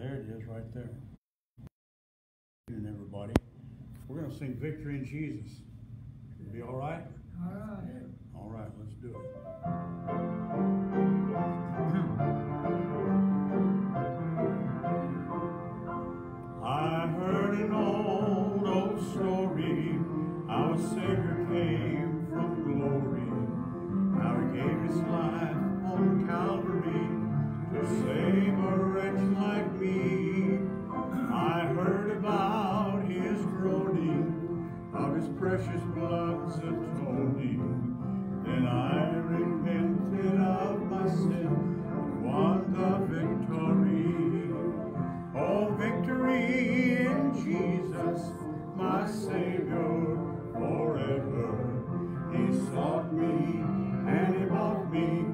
There it is, right there. And everybody, we're gonna sing Victory in Jesus. Be all right? All right. All right, let's do it. I heard an old, old story Our Savior came from glory. How he gave his life on Calvary save a wretch like me. I heard about his groaning, of his precious blood's atoning. Then I repented of my sin and won the victory. Oh, victory in Jesus, my Savior forever. He sought me and he bought me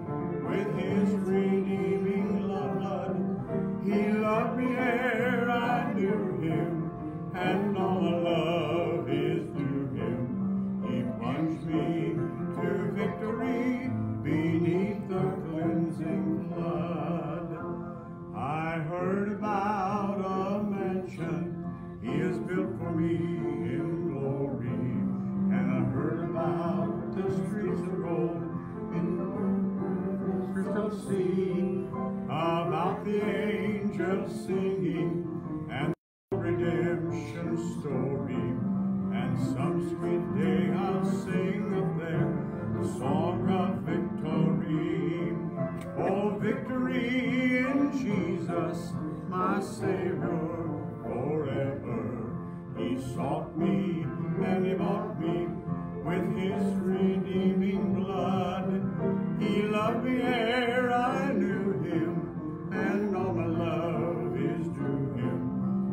with his redeeming blood. Me ere I knew him, and all my love is due him. He plunged me to victory beneath the cleansing flood. I heard about a mansion he has built for me in glory. And I heard about the streets of gold in the crystal sea. About the singing and redemption story. And some sweet day I'll sing up there the song of victory. Oh, victory in Jesus, my Savior forever. He sought me and he bought me with his redeeming blood. He loved me ere I knew and all my love is due him.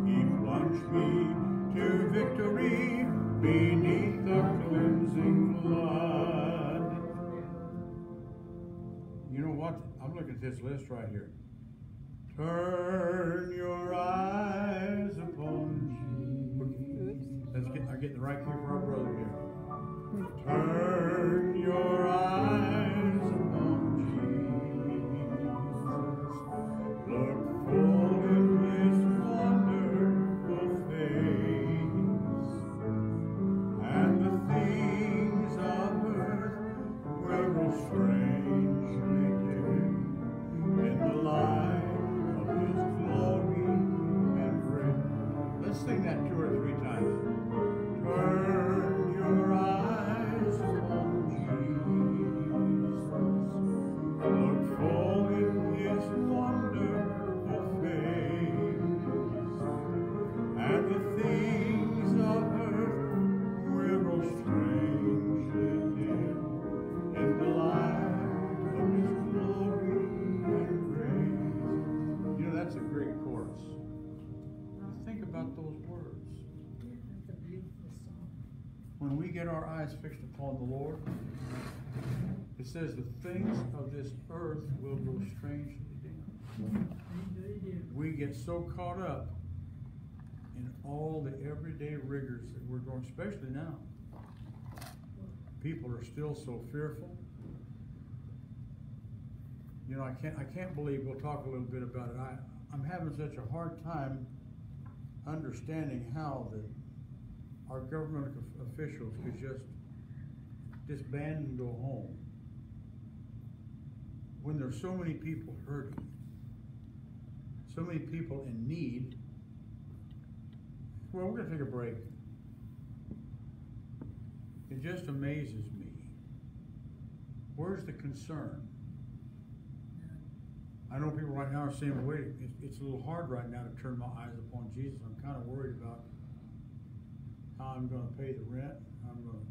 He plunged me to victory beneath the cleansing flood. You know what? I'm looking at this list right here. Turn your eyes upon Jesus. Let's get, I get the right key for says the things of this earth will grow strangely dim. We get so caught up in all the everyday rigors that we're going, especially now. People are still so fearful. You know, I can't, I can't believe, we'll talk a little bit about it. I, I'm having such a hard time understanding how the, our government officials could just disband and go home. When there's so many people hurting, so many people in need. Well, we're gonna take a break. It just amazes me. Where's the concern? I know people right now are saying, wait, it's, a little hard right now to turn my eyes upon Jesus. I'm kind of worried about how I'm gonna pay the rent, how I'm gonna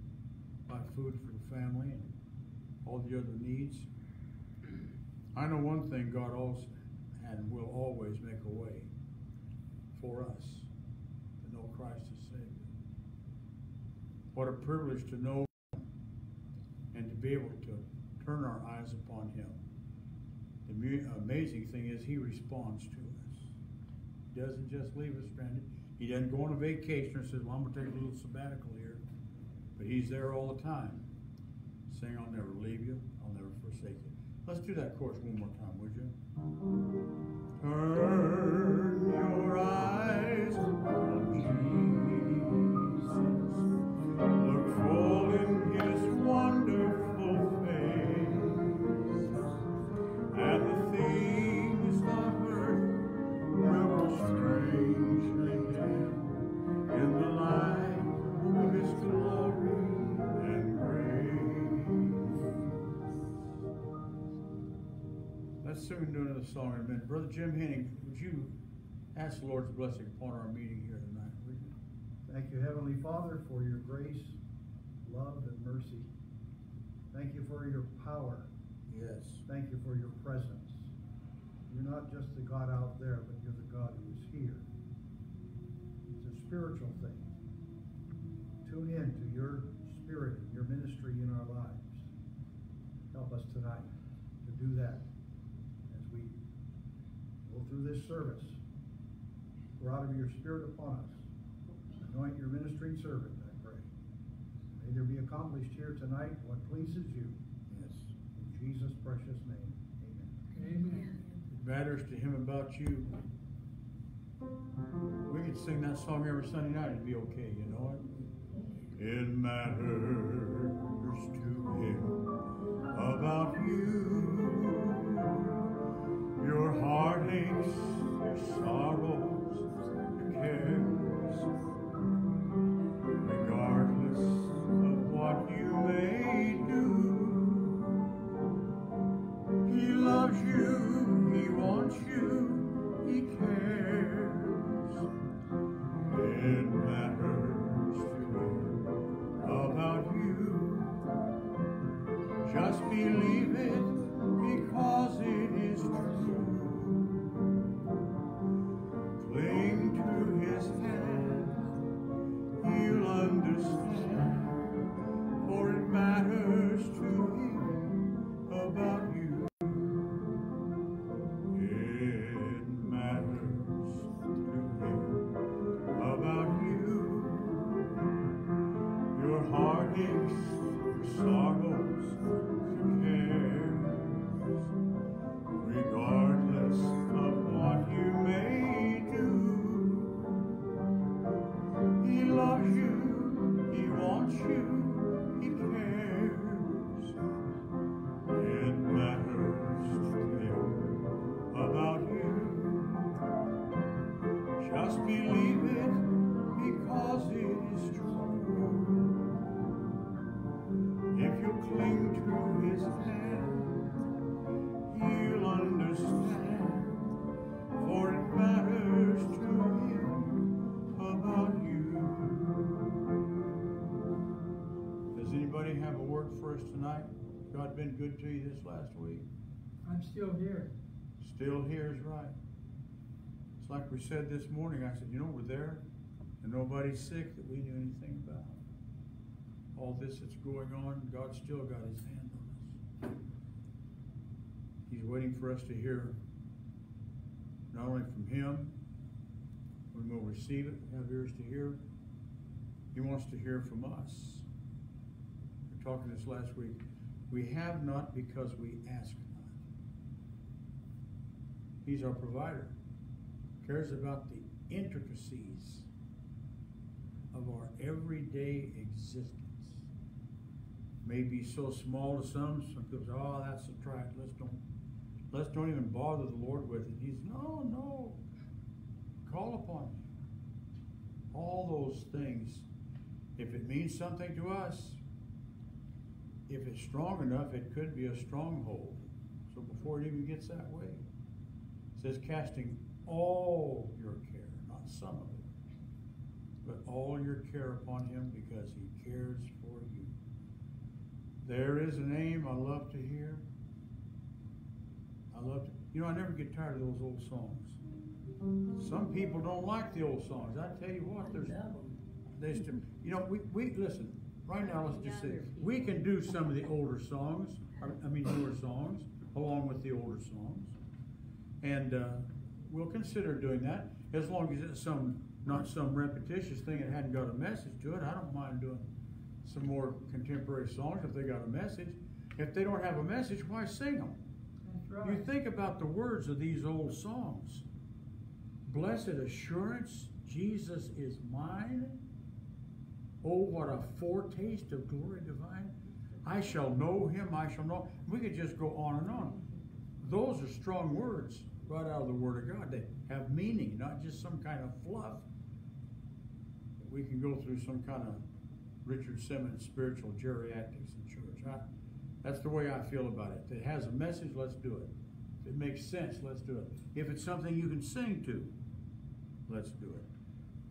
buy food for the family and all the other needs. I know one thing God also and will always make a way for us to know Christ as Savior. What a privilege to know Him and to be able to turn our eyes upon Him. The amazing thing is He responds to us. He doesn't just leave us stranded. He doesn't go on a vacation or says, well, I'm gonna take a little sabbatical here. But He's there all the time, saying, I'll never leave you, I'll never forsake you. Let's do that chorus one more time, would you? Turn your eyes. Song in a minute. Brother Jim Henning, would you ask the Lord's blessing upon our meeting here tonight? would you? Thank you, Heavenly Father, for your grace, love, and mercy. Thank you for your power. Yes. Thank you for your presence. You're not just the God out there, but you're the God who is here. It's a spiritual thing. Tune in to your spirit and your ministry in our lives. Help us tonight to do that as we go through this service. Pour out of your spirit upon us. Anoint your ministering servant, I pray. May there be accomplished here tonight what pleases you. Yes. In Jesus' precious name, amen. Amen. It matters to him about you. We could sing that song every Sunday night, it'd be okay, you know it? It matters to him about you. Your heartaches, your sorrows, your cares. Regardless of what you may do. He loves you, Still here. Still here is right. It's like we said this morning. I said, you know, we're there and nobody's sick that we knew anything about. All this that's going on, God's still got his hand on us. He's waiting for us to hear not only from him, we'll receive it, have ears to hear, he wants to hear from us. We're talking this last week. We have not because we ask. He's our provider. Cares about the intricacies of our everyday existence. May be so small to some, some people say, oh, that's a tract. Let's don't let's don't even bother the Lord with it. He's no, no. Call upon him. All those things, if it means something to us, if it's strong enough, it could be a stronghold. So before it even gets that way, says casting all your care, not some of it, but all your care upon him because he cares for you. There is a name I love to hear. I love to, you know, I never get tired of those old songs. Some people don't like the old songs. I tell you what, there's, there's, you know, we, we, listen, right now, let's just say, we can do some of the older songs, I mean, newer songs, along with the older songs. And, uh, we'll consider doing that, as long as it's some, not some repetitious thing that hadn't got a message to it. I don't mind doing some more contemporary songs if they got a message. If they don't have a message, why sing them? That's You think about the words of these old songs. Blessed assurance, Jesus is mine. Oh, what a foretaste of glory divine. I shall know him, I shall know. We could just go on and on. Those are strong words right out of the Word of God. They have meaning, not just some kind of fluff. We can go through some kind of Richard Simmons spiritual geriatrics in church. I, that's the way I feel about it. If it has a message, let's do it. If it makes sense, let's do it. If it's something you can sing to, let's do it.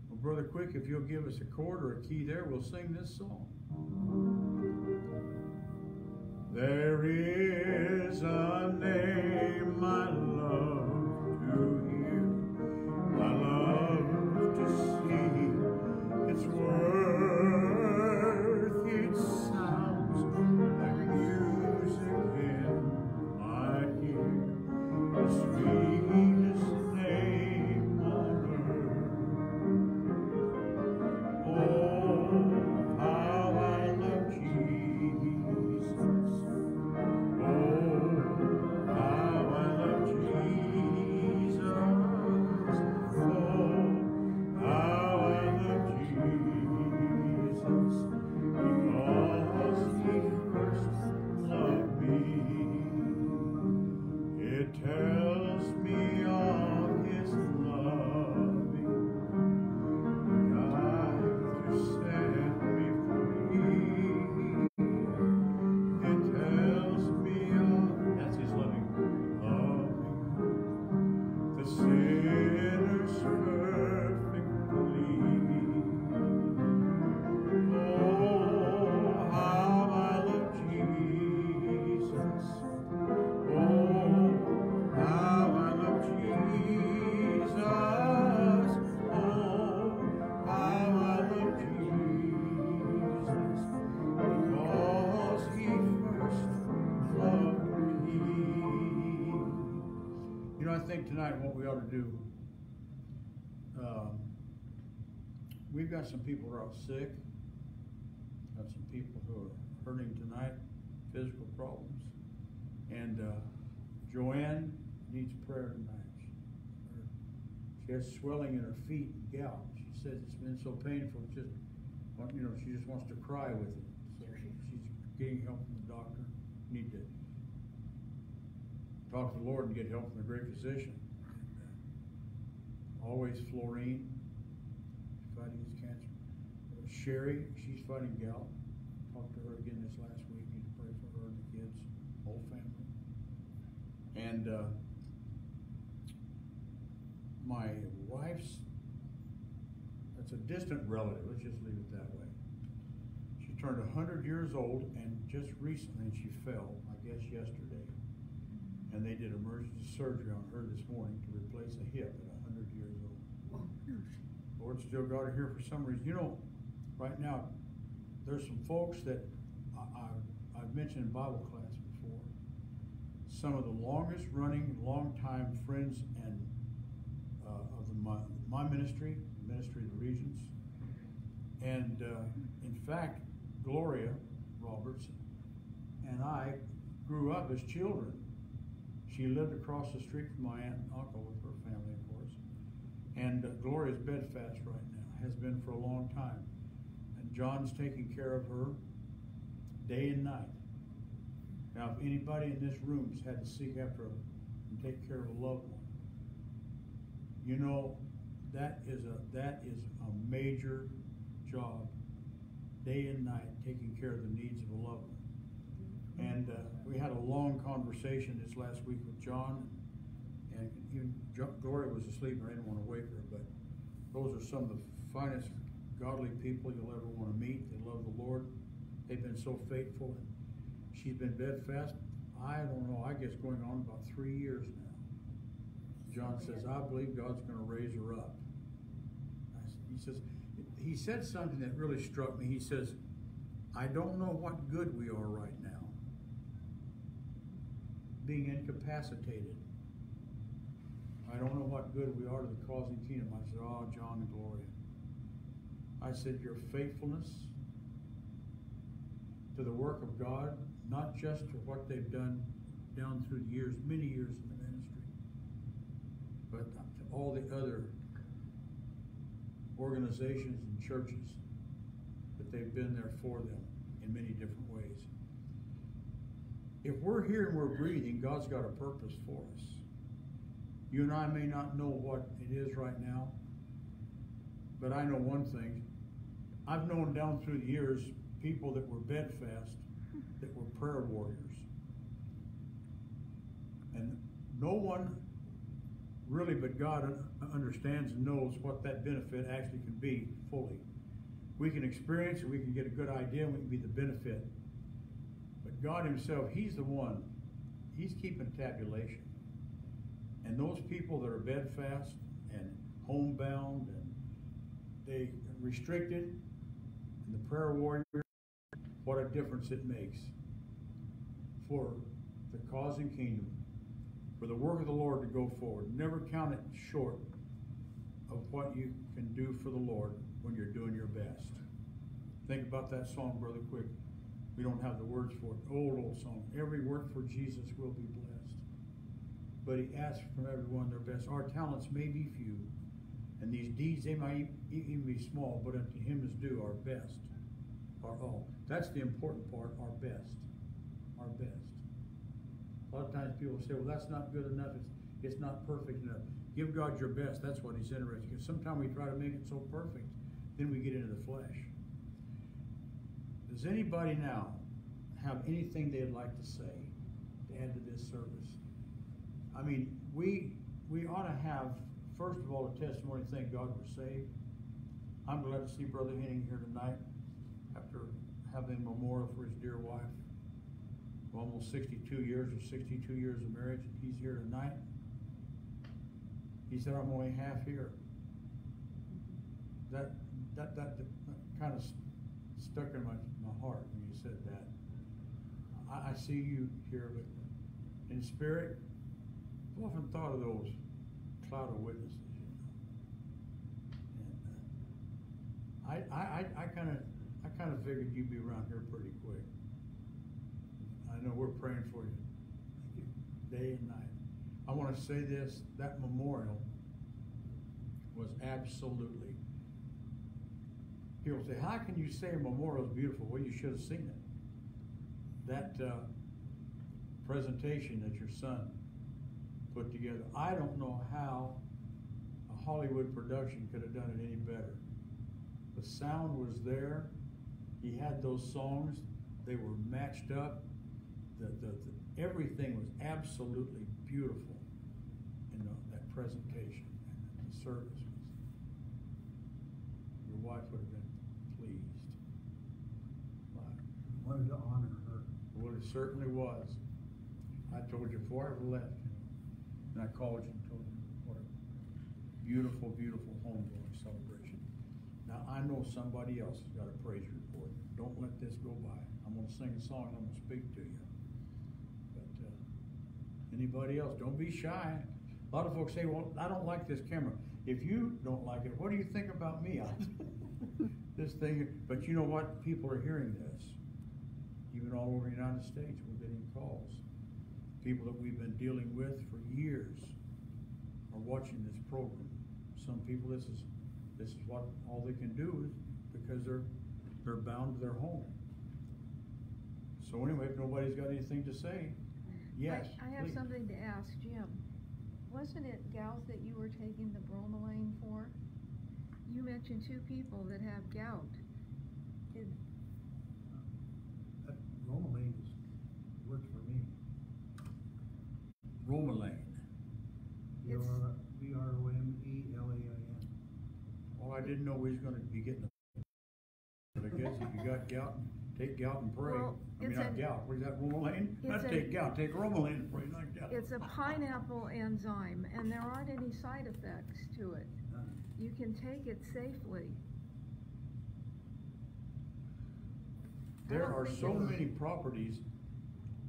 Well, Brother Quick, if you'll give us a chord or a key there, we'll sing this song. There is a name I love to hear, I love to see. It's worth we've got some people who are out sick. Got some people who are hurting tonight, physical problems. And uh, Joanne needs prayer tonight. She, her- she has swelling in her feet and gout. She says it's been so painful, just, you know, she just wants to cry with it. So she's getting help from the doctor. Need to talk to the Lord and get help from the great physician. Uh, Always fluorine, fighting against cancer. Uh, Sherry, she's fighting gout. Talked to her again this last week. Need to pray for her and the kids, whole family. And uh, my wife's, that's a distant relative. Let's just leave it that way. She turned 100 years old and just recently she fell, I guess yesterday. And they did emergency surgery on her this morning to replace a hip at 100 years old. Lord still got her here for some reason. You know, right now, there's some folks that I, I've mentioned in Bible class before. Some of the longest running, long-time friends and uh, of the, my, my ministry, the ministry of the Regents. And uh, in fact, Gloria Roberts and I grew up as children. She lived across the street from my aunt and uncle with her family. And uh, Gloria's bedfast right now, has been for a long time. And John's taking care of her day and night. Now, if anybody in this room has had to seek after a, and take care of a loved one, you know, that is a, that is a major job, day and night, taking care of the needs of a loved one. And uh, we had a long conversation this last week with John, and even Gloria was asleep, and I didn't want to wake her, but those are some of the finest godly people you'll ever want to meet. They love the Lord. They've been so faithful. And She's been bedfast, I don't know, I guess going on about three years now. John says, I believe God's going to raise her up. He says, he said something that really struck me. He says, I don't know what good we are right now. Being incapacitated. I don't know what good we are to the cause and kingdom. I said, Oh, John and Gloria. I said, Your faithfulness to the work of God, not just to what they've done down through the years, many years in the ministry, but to all the other organizations and churches that they've been there for them in many different ways. If we're here and we're breathing, God's got a purpose for us. You and I may not know what it is right now, but I know one thing. I've known down through the years people that were bedfast, that were prayer warriors. And no one really but God understands and knows what that benefit actually can be fully. We can experience it, we can get a good idea, and we can be the benefit. But God Himself, He's the one, He's keeping tabulation. And those people that are bedfast and homebound and they restricted, and the prayer warrior, what a difference it makes for the cause and kingdom, for the work of the Lord to go forward. Never count it short of what you can do for the Lord when you're doing your best. Think about that song, Brother Quick. We don't have the words for it. Old, old song. Every work for Jesus will be blessed. But he asks from everyone their best. Our talents may be few, and these deeds, they might even be small, but unto him is due our best, our all. That's the important part, our best. Our best. A lot of times people say, well, that's not good enough. It's, it's not perfect enough. Give God your best. That's what he's interested in. Sometimes we try to make it so perfect, then we get into the flesh. Does anybody now have anything they'd like to say to add to this service? I mean, we we ought to have first of all a testimony. Thank God we're saved. I'm glad to see Brother Henning here tonight after having a memorial for his dear wife. Almost 62 years or 62 years of marriage. He's here tonight. He said, "I'm only half here." That that that, that kind of stuck in my, my heart when you said that. I, I see you here, but in spirit, I've often thought of those cloud of witnesses. And uh, I, I, I kind of, I kind of figured you'd be around here pretty quick. I know we're praying for you, day and night. I want to say this: that memorial was absolutely People say, how can you say a memorial is beautiful? Well, you should have seen it. That uh, presentation that your son put together, I don't know how a Hollywood production could have done it any better. The sound was there. He had those songs. They were matched up. The, the, the everything was absolutely beautiful in the, that presentation and the service was. Your wife would have been pleased. But, Wanted to honor her. well, it certainly was. I told you before I left, and I called you and told you what a beautiful, beautiful homegoing celebration. Now, I know somebody else has got a praise report. Don't let this go by. I'm gonna sing a song, and I'm gonna speak to you. But, uh, anybody else, don't be shy. A lot of folks say, well, I don't like this camera. If you don't like it, what do you think about me? this thing, but you know what? People are hearing this. Even all over the United States, we're getting calls. People that we've been dealing with for years are watching this program. Some people, this is this is what all they can do is because they're they're bound to their home. So anyway, if nobody's got anything to say, yes. I, I have please. something to ask Jim. Wasn't it gout that you were taking the bromelain for? You mentioned two people that have gout. Did, That bromelain is, works for me. Romalane. B It's- R, B R O M E L A I N. Oh, I didn't know we was gonna be getting. a- But I guess if you got gout, take gout and pray. Well, I mean, it's not an- gout, what is that, Romalane? It's Not an- take gout, take Romalane and pray, not gout. it's a pineapple enzyme, and there aren't any side effects to it. You can take it safely. I There don't are think so it's- many properties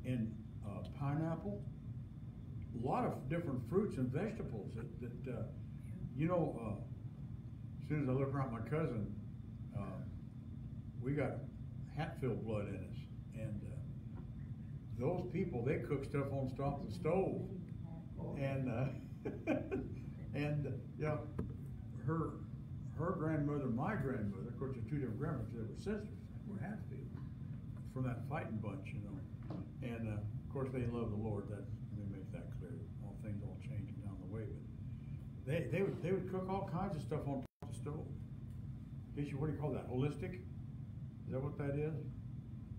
in uh, pineapple, a lot of different fruits and vegetables that, that, uh, you know, uh, as soon as I look around my cousin, uh, we got Hatfield blood in us. And, uh, those people, they cook stuff on top of the stove. And, uh, and, uh, yeah, her, her grandmother, my grandmother, of course, they're two different grandmothers, they were sisters, were Hatfield, from that fighting bunch, you know. And, of course, they love the Lord, that, let me make that clear, all things all changing down the way, but they, they would, they would cook all kinds of stuff on top of the stove. Guess you, what do you call that, holistic? Is that what that is?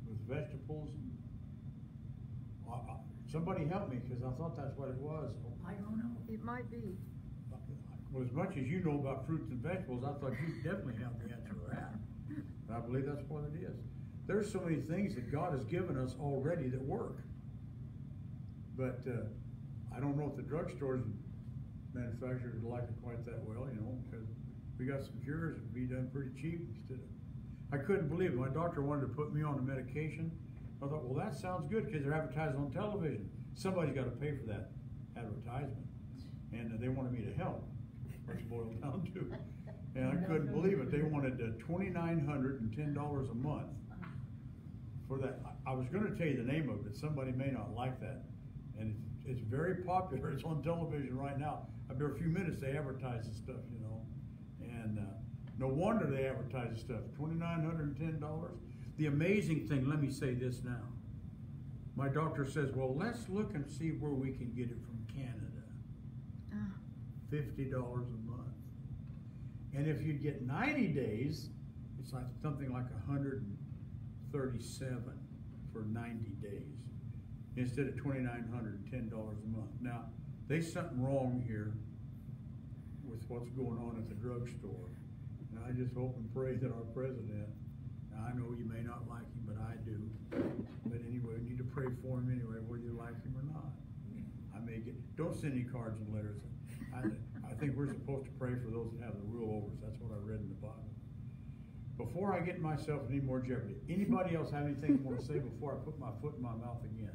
With vegetables and, uh, uh, Somebody help me, cause I thought that's what it was. I don't know. It might be. Well, as much as you know about fruits and vegetables, I thought you definitely have the answer to that. And I believe that's what it is. There's so many things that God has given us already that work. But, uh, I don't know if the drugstores and manufacturers like it quite that well, you know, because we got some cures that be done pretty cheap instead of. I couldn't believe it. My doctor wanted to put me on a medication. I thought, well, that sounds good because they're advertising on television. Somebody's got to pay for that advertisement. And uh, they wanted me to help. That's boiled down to. And I couldn't believe it. They wanted uh, twenty-nine hundred and ten dollars a month for that. I- I was gonna tell you the name of it, somebody may not like that. And it's, it's very popular. It's on television right now. Every few minutes they advertise this stuff, you know? And, uh, no wonder they advertise this stuff. Twenty-nine hundred and ten dollars. The amazing thing, let me say this now. My doctor says, well, let's look and see where we can get it from Canada. Ah, Fifty dollars a month. And if you get ninety days, it's like something like a hundred and thirty-seven for ninety days. Instead of twenty-nine hundred and ten dollars a month. Now, there's something wrong here with what's going on at the drugstore. And I just hope and pray that our president, I know you may not like him, but I do. But anyway, we need to pray for him anyway, whether you like him or not. I may get, don't send any cards and letters. I, I think we're supposed to pray for those that have the rule over us. That's what I read in the Bible. Before I get myself any more jeopardy, anybody else have anything you wanna say before I put my foot in my mouth again?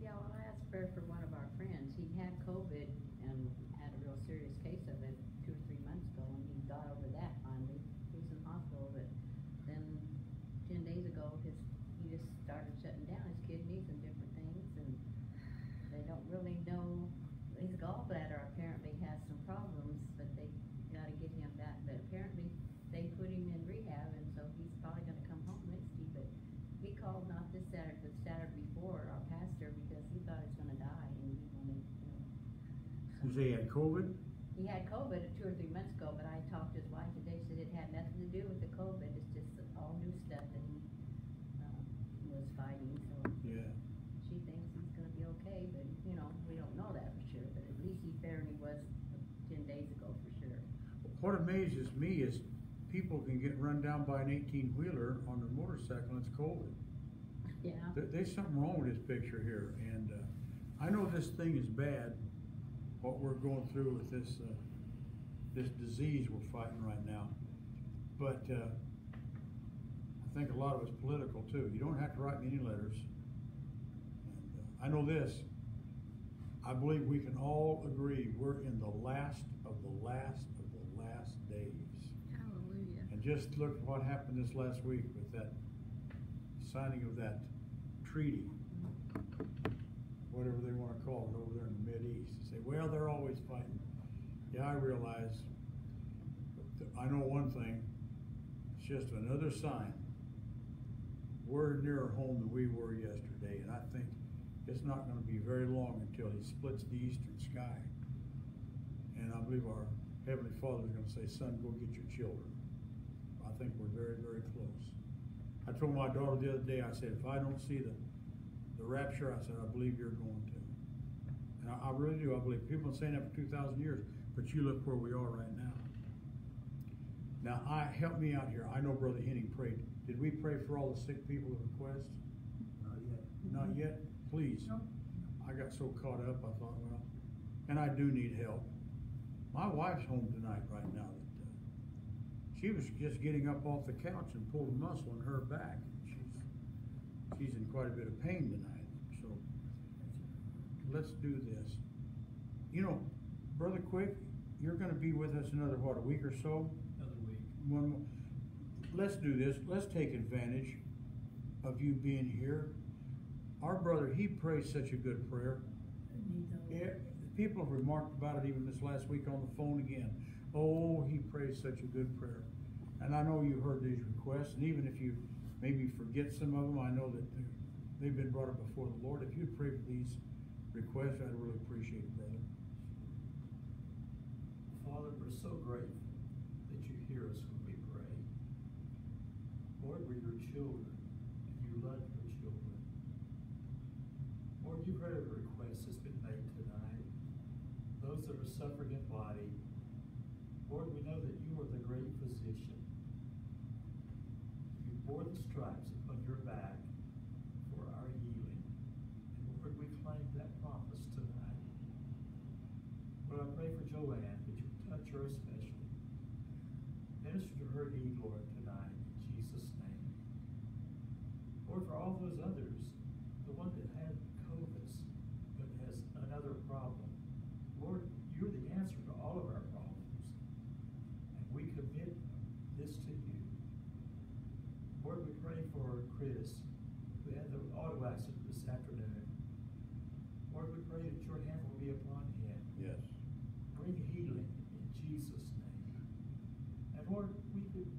Yeah, well, I asked prayer for one of our friends. He had COVID and had a real serious case of it two or three months ago, and he got over that finally. He was in the hospital, but then ten days ago, his, he just started shutting down his kidneys and different things, and they don't really know. His gallbladder apparently has some problems, but they gotta get him back, but apparently they put him in rehab, and so he's probably gonna come home Wednesday, but he called not this Saturday, but Saturday before, our pastor, because he thought he was gonna die, and he wanted, you know. They had COVID? He had COVID two or three months ago, but I talked to his wife today, She said it had nothing to do with the COVID, it's just all new stuff that he, uh, was fighting, so Yeah. she thinks he's gonna be okay, but, you know, we don't know that for sure, but at least he's better than he was ten days ago, for sure. What amazes me is people can get run down by an eighteen-wheeler on their motorcycle and it's COVID. Yeah, There, there's something wrong with this picture here, and, uh, I know this thing is bad, what we're going through with this, uh, this disease we're fighting right now. But, uh, I think a lot of it's political too. You don't have to write me any letters. And, uh, I know this, I believe we can all agree, we're in the last of the last of the last days. hallelujah. And just look at what happened this last week with that signing of that treaty, whatever they wanna call it over there in the Mideast. Say, well, they're always fighting. Yeah, I realize, I know one thing, it's just another sign. We're nearer home than we were yesterday, and I think it's not gonna be very long until he splits the eastern sky. And I believe our Heavenly Father's gonna say, son, go get your children. I think we're very, very close. I told my daughter the other day, I said, if I don't see the, the rapture, I said, I believe you're going to. And I, I really do, I believe, people have been saying that for two thousand years, but you look where we are right now. Now, I, help me out here, I know Brother Henning prayed, did we pray for all the sick people at request? Not yet. Not yet, please. No. I got so caught up, I thought, well, and I do need help. My wife's home tonight right now. That uh, She was just getting up off the couch and pulled a muscle in her back. She's, she's in quite a bit of pain tonight, so let's do this. You know, Brother Quick, you're gonna be with us another, what, a week or so? Another week. One, more. let's do this, let's take advantage of you being here. Our brother, he prays such a good prayer. Yeah, people have remarked about it even this last week on the phone again. Oh, he prays such a good prayer. And I know you heard these requests, and even if you maybe forget some of them. I know that they've been brought up before the Lord. If you'd pray for these requests, I'd really appreciate it, brother. Father, we're so grateful that you hear us when we pray. Lord, we're your children, and you love your children. Lord, you've heard every request that's been made tonight. Those that are suffering in body, Lord, we know that you are the great bore the stripes upon your back for our healing. And Lord, we claim that promise tonight. Lord, I pray for Joanne that you touch her especially. Minister to her need, Lord, tonight in Jesus' name. Lord, for all those others, the one that had COVID but has another problem. Lord, you're the answer to all of our problems. And we commit this to you. Lord, we pray for Chris, who had the auto accident this afternoon. Lord, we pray that your hand will be upon him. Yes. Bring healing in Jesus' name. And Lord, we could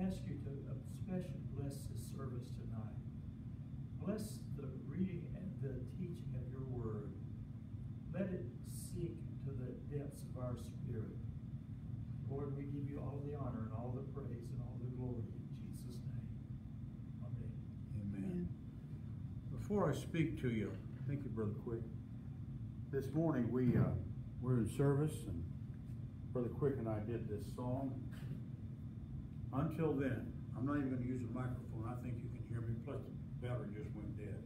ask you to especially bless this service tonight. Bless the reading and the teaching of your word. Let it sink to the depths of our spirit. Lord, we give you all the honor and all the praise and all the glory in Jesus' name. Amen. Amen. Before I speak to you, thank you, Brother Quick. This morning, we, uh, were in service and Brother Quick and I did this song. Until then, I'm not even gonna use a microphone, I think you can hear me, plus the battery just went dead.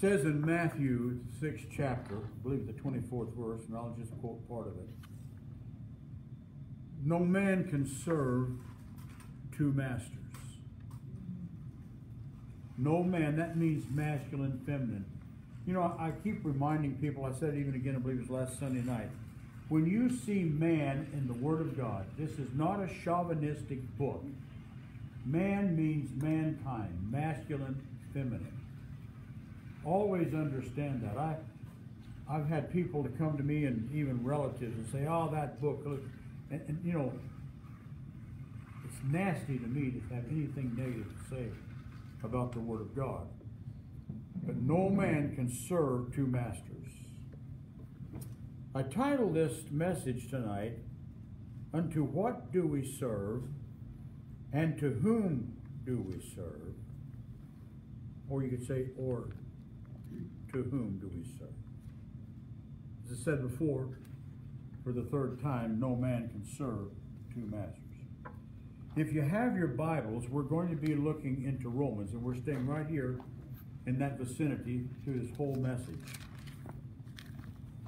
Says in Matthew, the sixth chapter, I believe the twenty-fourth verse, and I'll just quote part of it. No man can serve two masters. No man, that means masculine, feminine. You know, I keep reminding people, I said it even again, I believe it was last Sunday night. When you see man in the Word of God, this is not a chauvinistic book. Man means mankind, masculine, feminine always understand that. I, I've had people to come to me and even relatives and say, "Oh, that book," look," and, and you know, it's nasty to me to have anything negative to say about the Word of God. But no man can serve two masters. I title this message tonight, "Unto what do we serve, and to whom do we serve?" Or you could say, "Or." To whom do we serve? As I said before, for the third time, no man can serve two masters. If you have your Bibles, we're going to be looking into Romans, and we're staying right here in that vicinity to his whole message.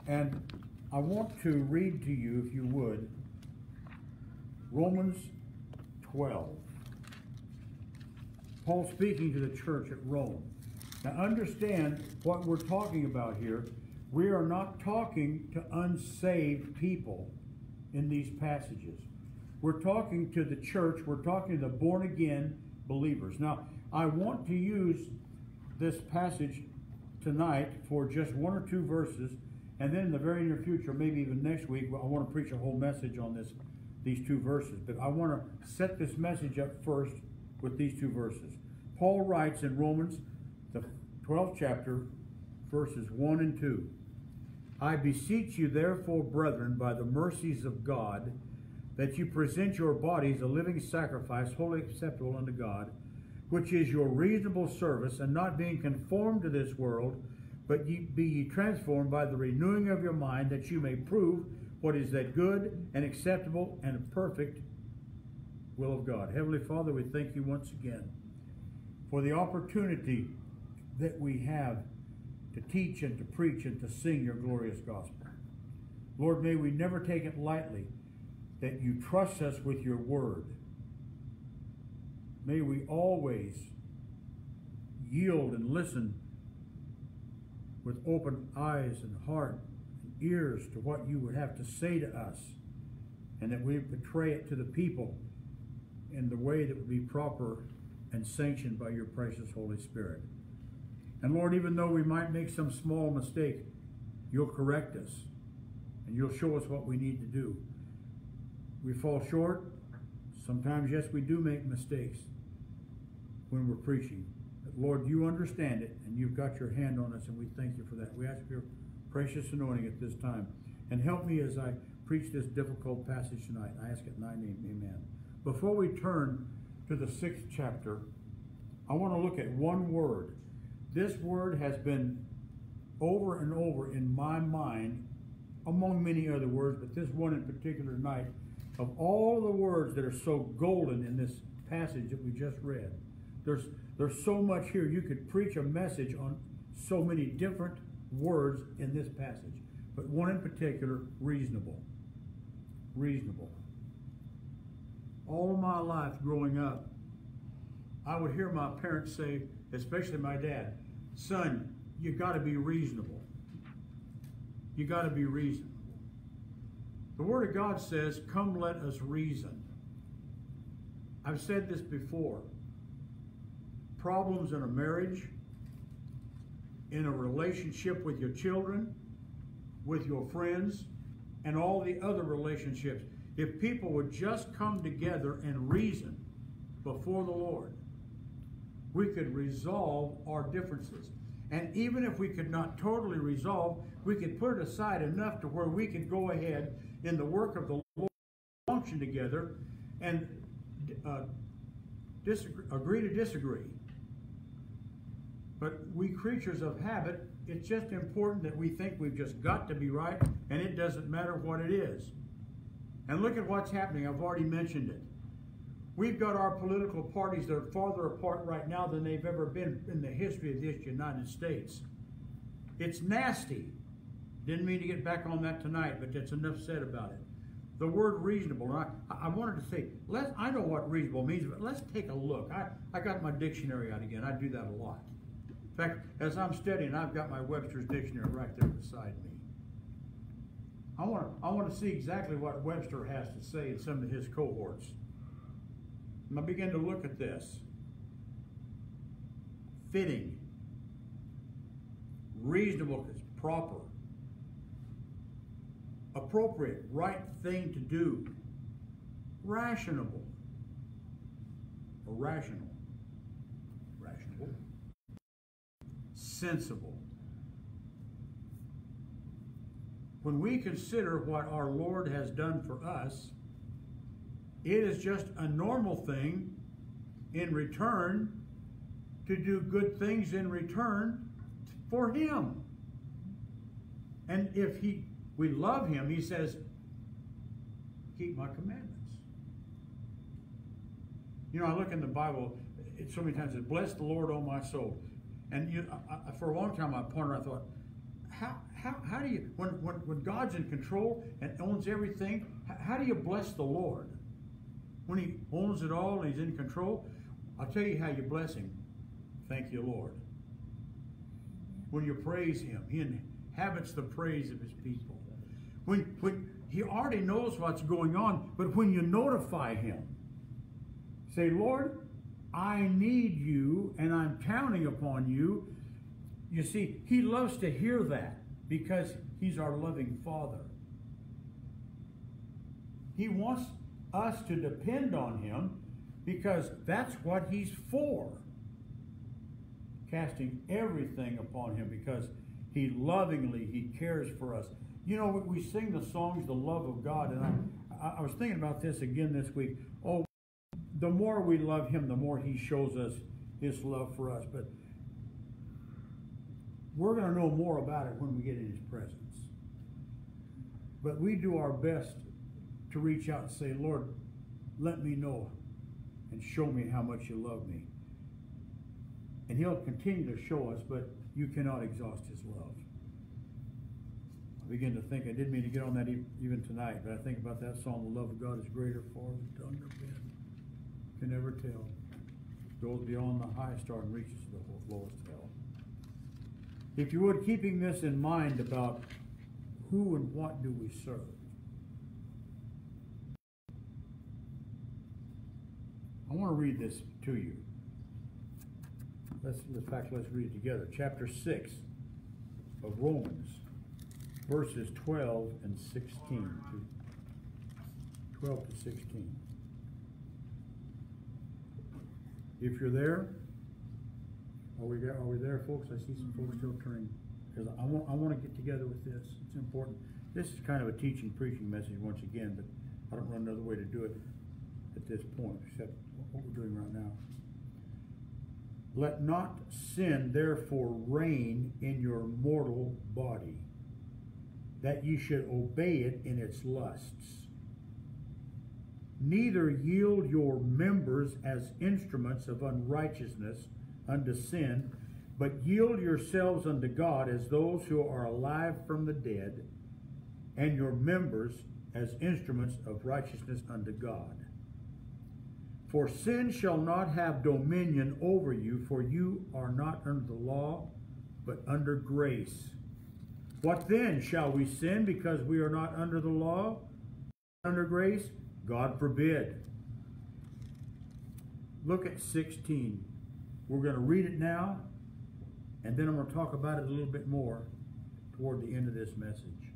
And I want to read to you, if you would, Romans 12. Paul speaking to the church at Rome. Now understand what we're talking about here. We are not talking to unsaved people in these passages. We're talking to the church, we're talking to the born again believers. Now, I want to use this passage tonight for just one or two verses, and then in the very near future, maybe even next week, I want to preach a whole message on this, these two verses. But I want to set this message up first with these two verses. Paul writes in Romans, 12th chapter, verses 1 and 2. I beseech you, therefore, brethren, by the mercies of God, that you present your bodies a living sacrifice, wholly acceptable unto God, which is your reasonable service, and not being conformed to this world, but ye, be ye transformed by the renewing of your mind, that you may prove what is that good and acceptable and perfect will of God. Heavenly Father, we thank you once again for the opportunity that we have to teach and to preach and to sing your glorious gospel. Lord, may we never take it lightly that you trust us with your word. May we always yield and listen with open eyes and heart and ears to what you would have to say to us, and that we betray it to the people in the way that would be proper and sanctioned by your precious Holy Spirit. And Lord, even though we might make some small mistake, you'll correct us and you'll show us what we need to do. We fall short. Sometimes, yes, we do make mistakes when we're preaching. But Lord, you understand it and you've got your hand on us, and we thank you for that. We ask for your precious anointing at this time. And help me as I preach this difficult passage tonight. I ask it in thy name, amen. Before we turn to the sixth chapter, I want to look at one word. This word has been over and over in my mind, among many other words, but this one in particular tonight, of all the words that are so golden in this passage that we just read, there's there's so much here. You could preach a message on so many different words in this passage, but one in particular, reasonable. Reasonable. All my life growing up, I would hear my parents say, especially my dad, son, you got to be reasonable. You got to be reasonable. The Word of God says, come let us reason. I've said this before. Problems in a marriage, in a relationship with your children, with your friends, and all the other relationships. If people would just come together and reason before the Lord, we could resolve our differences. And even if we could not totally resolve, we could put it aside enough to where we could go ahead in the work of the Lord, function together, and uh, disagree, agree to disagree. But we creatures of habit, it's just important that we think we've just got to be right, and it doesn't matter what it is. And look at what's happening. I've already mentioned it. We've got our political parties that are farther apart right now than they've ever been in the history of this United States. It's nasty. Didn't mean to get back on that tonight, but that's enough said about it. The word reasonable, I, I wanted to say, let's, I know what reasonable means, but let's take a look. I, I got my dictionary out again. I do that a lot. In fact, as I'm studying, I've got my Webster's dictionary right there beside me. I want I want to see exactly what Webster has to say in some of his cohorts. I begin to look at this. Fitting, reasonable, proper, appropriate, right thing to do, rational, rational, rational, sensible. When we consider what our Lord has done for us, it is just a normal thing in return to do good things in return for Him. And if he we love Him, He says, keep my commandments. You know, I look in the Bible, it so many times it bless the Lord, O my soul. And you, I, I, for a long time, I pondered. I thought, how, how, how do you when, when, when God's in control and owns everything? How, how do you bless the Lord when He owns it all and He's in control? I'll tell you how you bless Him. Thank you, Lord. When you praise Him, He inhabits the praise of His people. When when He already knows what's going on, but when you notify Him, say, Lord, I need you and I'm counting upon you. You see, he loves to hear that because he's our loving father. He wants us to depend on him because that's what he's for. Casting everything upon him because he lovingly, he cares for us. You know, we sing the songs, the love of God, and I, I was thinking about this again this week. Oh, the more we love him, the more he shows us his love for us. But we're going to know more about it when we get in his presence. But we do our best to reach out and say, Lord, let me know and show me how much you love me. And he'll continue to show us, but you cannot exhaust his love. I begin to think, I didn't mean to get on that even tonight, but I think about that song, The Love of God is Greater far the tongue of men can never tell. Goes beyond the highest star and reaches the lowest hell. If you would, keeping this in mind about who and what do we serve. I want to read this to you. Let's, in fact, let's read it together. Chapter 6 of Romans, verses 12 and 16. 12 to 16. If you're there, are we, are we there, folks? I see some folks still turning, because I want, I want to get together with this. It's important. This is kind of a teaching, preaching message once again, but I don't know another way to do it at this point, except what we're doing right now. Let not sin therefore reign in your mortal body, that ye should obey it in its lusts neither yield your members as instruments of unrighteousness unto sin, but yield yourselves unto God as those who are alive from the dead, and your members as instruments of righteousness unto God. For sin shall not have dominion over you, for you are not under the law, but under grace. What then? Shall we sin because we are not under the law, under grace? God forbid. Look at 16. We're going to read it now, and then I'm going to talk about it a little bit more toward the end of this message.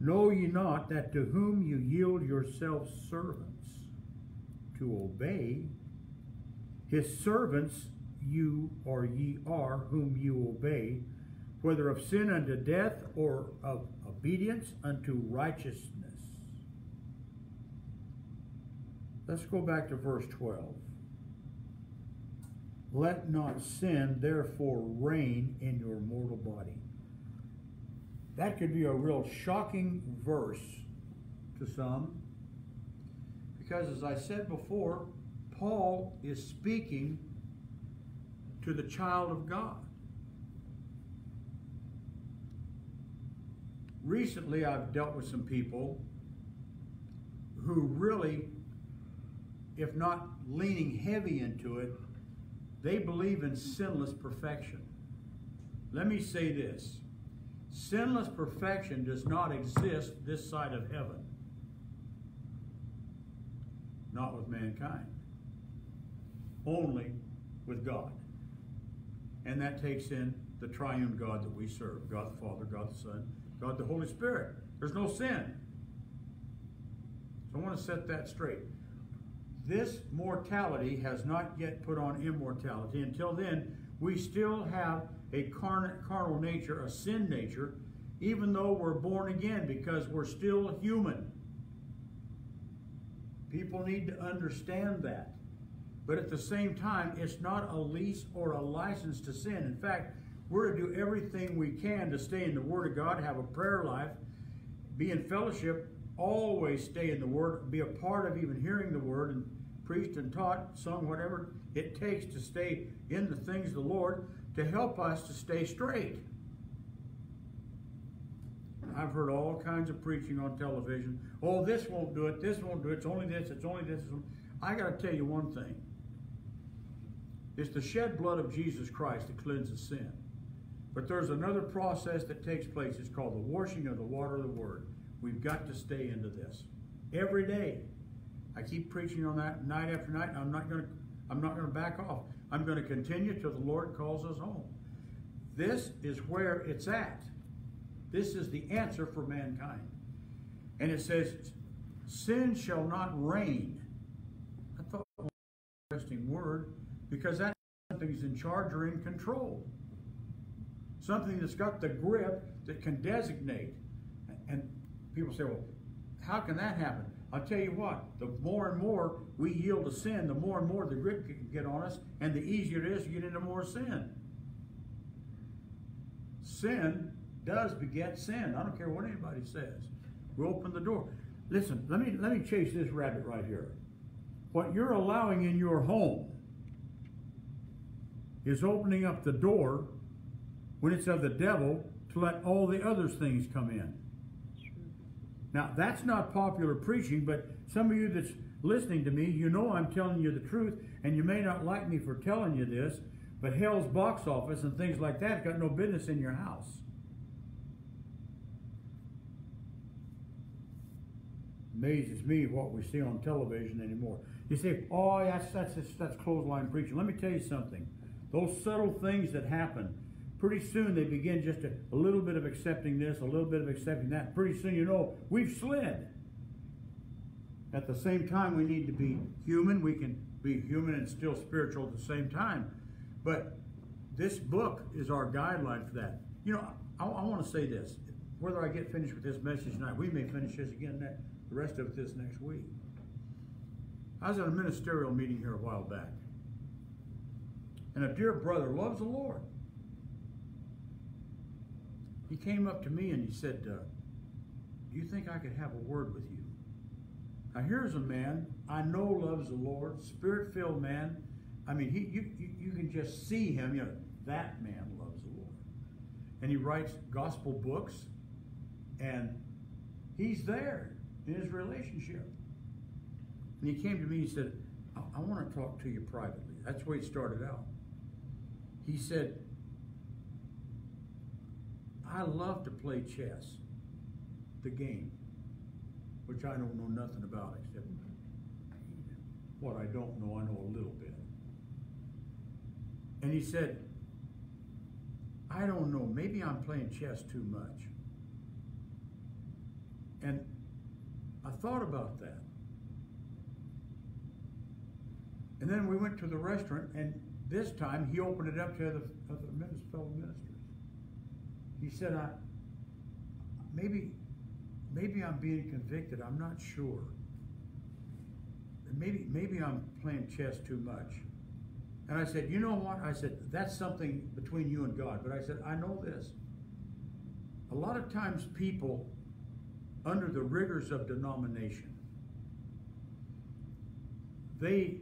Know ye not that to whom you yield yourselves servants to obey, his servants you or ye are whom you obey, whether of sin unto death or of obedience unto righteousness. Let's go back to verse 12. Let not sin therefore reign in your mortal body. That could be a real shocking verse to some because, as I said before, Paul is speaking to the child of God. Recently, I've dealt with some people who really if not leaning heavy into it, they believe in sinless perfection. Let me say this sinless perfection does not exist this side of heaven, not with mankind, only with God. And that takes in the triune God that we serve God the Father, God the Son, God the Holy Spirit. There's no sin. So I want to set that straight. This mortality has not yet put on immortality. Until then, we still have a carnal nature, a sin nature, even though we're born again because we're still human. People need to understand that. But at the same time, it's not a lease or a license to sin. In fact, we're to do everything we can to stay in the Word of God, have a prayer life, be in fellowship, always stay in the Word, be a part of even hearing the Word and preached and taught, sung, whatever it takes to stay in the things of the Lord. to help us to stay straight. I've heard all kinds of preaching on television. Oh, this won't do it. This won't do it. It's only this. It's only this. I got to tell you one thing. It's the shed blood of Jesus Christ that cleanses sin. But there's another process that takes place. It's called the washing of the water of the Word. We've got to stay into this every day. I keep preaching on that night after night, I'm not going to. I'm not going to back off. I'm going to continue till the Lord calls us home. This is where it's at. This is the answer for mankind. And it says, sin shall not reign. I thought it was an interesting word because that's something that's in charge or in control. Something that's got the grip that can designate. And people say, well, how can that happen? I'll tell you what, the more and more we yield to sin, the more and more the grip can get on us, and the easier it is to get into more sin. Sin does beget sin. I don't care what anybody says. We open the door. Listen, let me let me chase this rabbit right here. What you're allowing in your home is opening up the door when it's of the devil to let all the other things come in. Now, that's not popular preaching, but some of you that's listening to me, you know I'm telling you the truth, and you may not like me for telling you this, but hell's box office and things like that got no business in your house. Amazes me what we see on television anymore. You say, oh, that's, that's, that's clothesline preaching. Let me tell you something. Those subtle things that happen, pretty soon they begin just a, a little bit of accepting this, a little bit of accepting that. Pretty soon you know we've slid. At the same time, we need to be human. We can be human and still spiritual at the same time. But this book is our guideline for that. You know, I, I want to say this. Whether I get finished with this message tonight, we may finish this again next, the rest of this next week. I was at a ministerial meeting here a while back. And a dear brother loves the Lord. He came up to me and he said, uh, Do you think I could have a word with you? Now here's a man I know loves the Lord, spirit-filled man. I mean, he you, you, you can just see him. You know, that man loves the Lord, and he writes gospel books, and he's there in his relationship. And he came to me. He said, I, I want to talk to you privately." That's the way it started out. He said, "I love to play chess, the game." which I don't know nothing about except what I don't know, I know a little bit. And he said, I don't know, maybe I'm playing chess too much. And I thought about that. And then we went to the restaurant, and this time he opened it up to other, other fellow ministers. He said, I maybe maybe I'm being convicted. I'm not sure. Maybe maybe I'm playing chess too much. And I said, you know what? I said, that's something between you and God. But I said, I know this. A lot of times people, under the rigors of denomination, they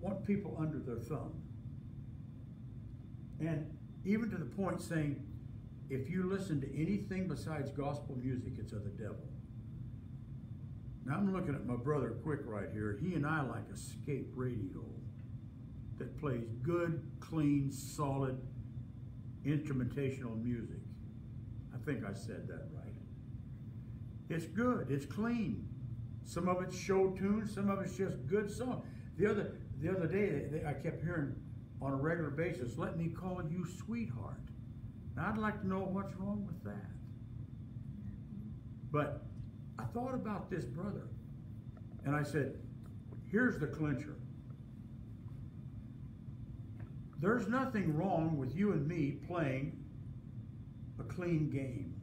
want people under their thumb. And even to the point saying, if you listen to anything besides gospel music, it's of the devil. Now I'm looking at my brother Quick right here. He and I like Escape Radio that plays good, clean, solid instrumentational music. I think I said that right. It's good. It's clean. Some of it's show tunes. Some of it's just good song. The other the other day they, I kept hearing on a regular basis, "Let me call you sweetheart." Now, I'd like to know what's wrong with that. But I thought about this brother, and I said, here's the clincher. There's nothing wrong with you and me playing a clean game.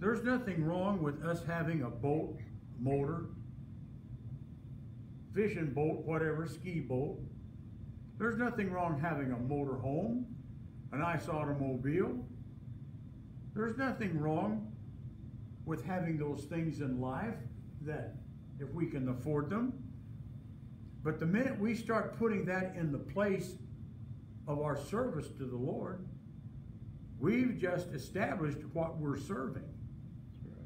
There's nothing wrong with us having a boat, motor, fishing boat, whatever, ski boat. There's nothing wrong having a motor home a nice automobile. There's nothing wrong with having those things in life that if we can afford them. But the minute we start putting that in the place of our service to the Lord. We've just established what we're serving.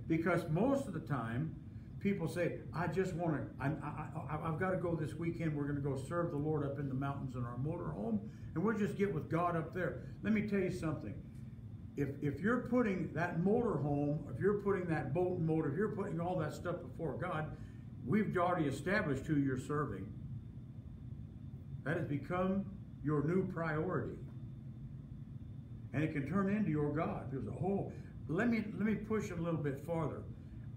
Because most of the time, people say, I just want to, I, I, I've got to go this weekend. We're going to go serve the Lord up in the mountains in our motorhome, and we'll just get with God up there. Let me tell you something. If, if you're putting that motorhome, if you're putting that boat and motor, if you're putting all that stuff before God, we've already established who you're serving. That has become your new priority. And it can turn into your God. There's a whole, let me, let me push it a little bit farther.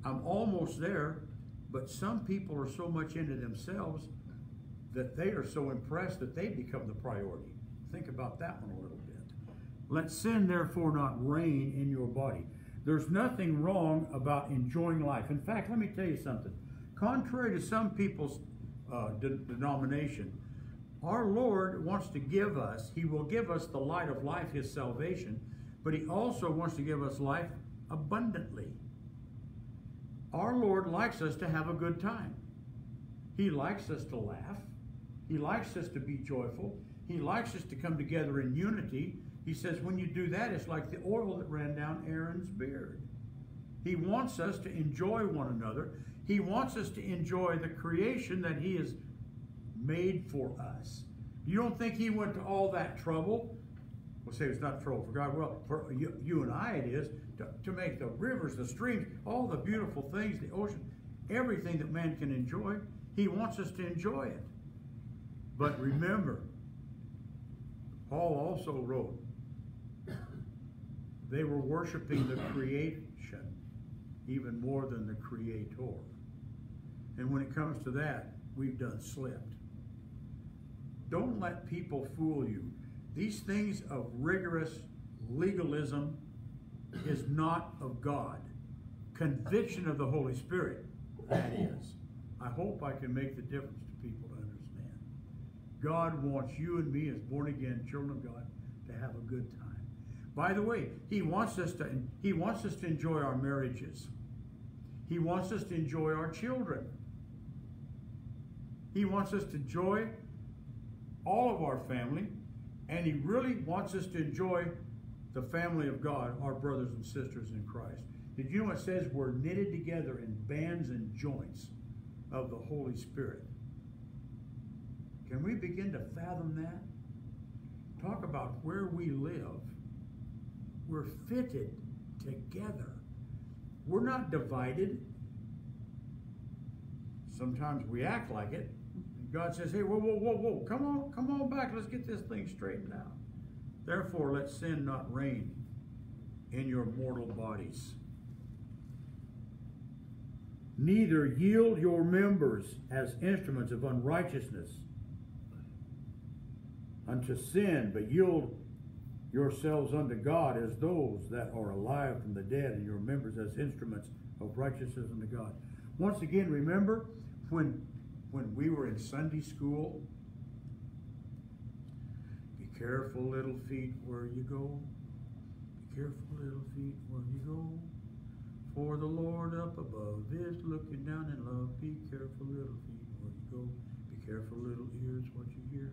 I'm almost there, but some people are so much into themselves that they are so impressed that they become the priority. Think about that one a little bit. Let sin therefore not reign in your body. There's nothing wrong about enjoying life. In fact, let me tell you something. Contrary to some people's uh, de denomination, our Lord wants to give us, He will give us the light of life, His salvation, but He also wants to give us life abundantly. Our Lord likes us to have a good time. He likes us to laugh. He likes us to be joyful. He likes us to come together in unity. He says when you do that, it's like the oil that ran down Aaron's beard. He wants us to enjoy one another. He wants us to enjoy the creation that He has made for us. You don't think He went to all that trouble? We'll say it's not trouble for God. Well, for you, you and I, it is to, to make the rivers, the streams, all the beautiful things, the ocean, everything that man can enjoy. He wants us to enjoy it. But remember, Paul also wrote, they were worshiping the creation even more than the creator. And when it comes to that, we've done slipped. Don't let people fool you. These things of rigorous legalism is not of God. Conviction of the Holy Spirit, that is. I hope I can make the difference to people to understand. God wants you and me as born again children of God to have a good time. By the way, he wants us to he wants us to enjoy our marriages. He wants us to enjoy our children. He wants us to enjoy all of our family, and he really wants us to enjoy the family of God, our brothers and sisters in Christ. Did you know it says we're knitted together in bands and joints of the Holy Spirit? Can we begin to fathom that? Talk about where we live. We're fitted together. We're not divided. Sometimes we act like it. God says, hey, whoa, whoa, whoa, whoa, come on, come on back. Let's get this thing straightened out. Therefore, let sin not reign in your mortal bodies. Neither yield your members as instruments of unrighteousness unto sin, but yield yourselves unto God as those that are alive from the dead, and your members as instruments of righteousness unto God. Once again, remember when when we were in Sunday school Be careful, little feet, where you go. Be careful, little feet, where you go. For the Lord up above is looking down in love. Be careful, little feet, where you go. Be careful, little ears, what you hear.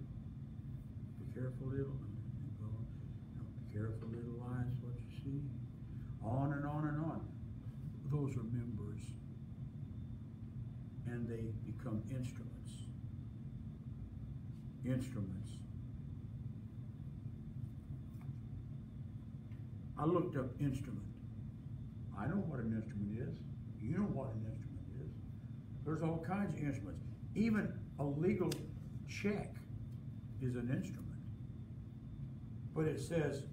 Be careful, little. Be careful, little eyes, what you see. On and on and on. Those are members. And they become instruments. Instruments I looked up instrument. I know what an instrument is. You know what an instrument is. There's all kinds of instruments. Even a legal check is an instrument. But it says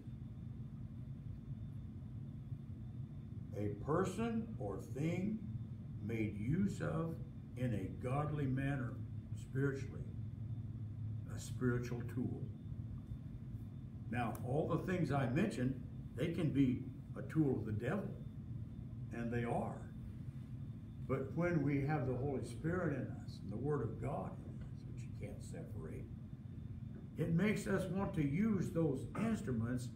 a person or thing made use of in a godly manner spiritually, a spiritual tool. Now, all the things I mentioned they can be a tool of the devil, and they are. But when we have the Holy Spirit in us and the Word of God in us, which you can't separate, it makes us want to use those instruments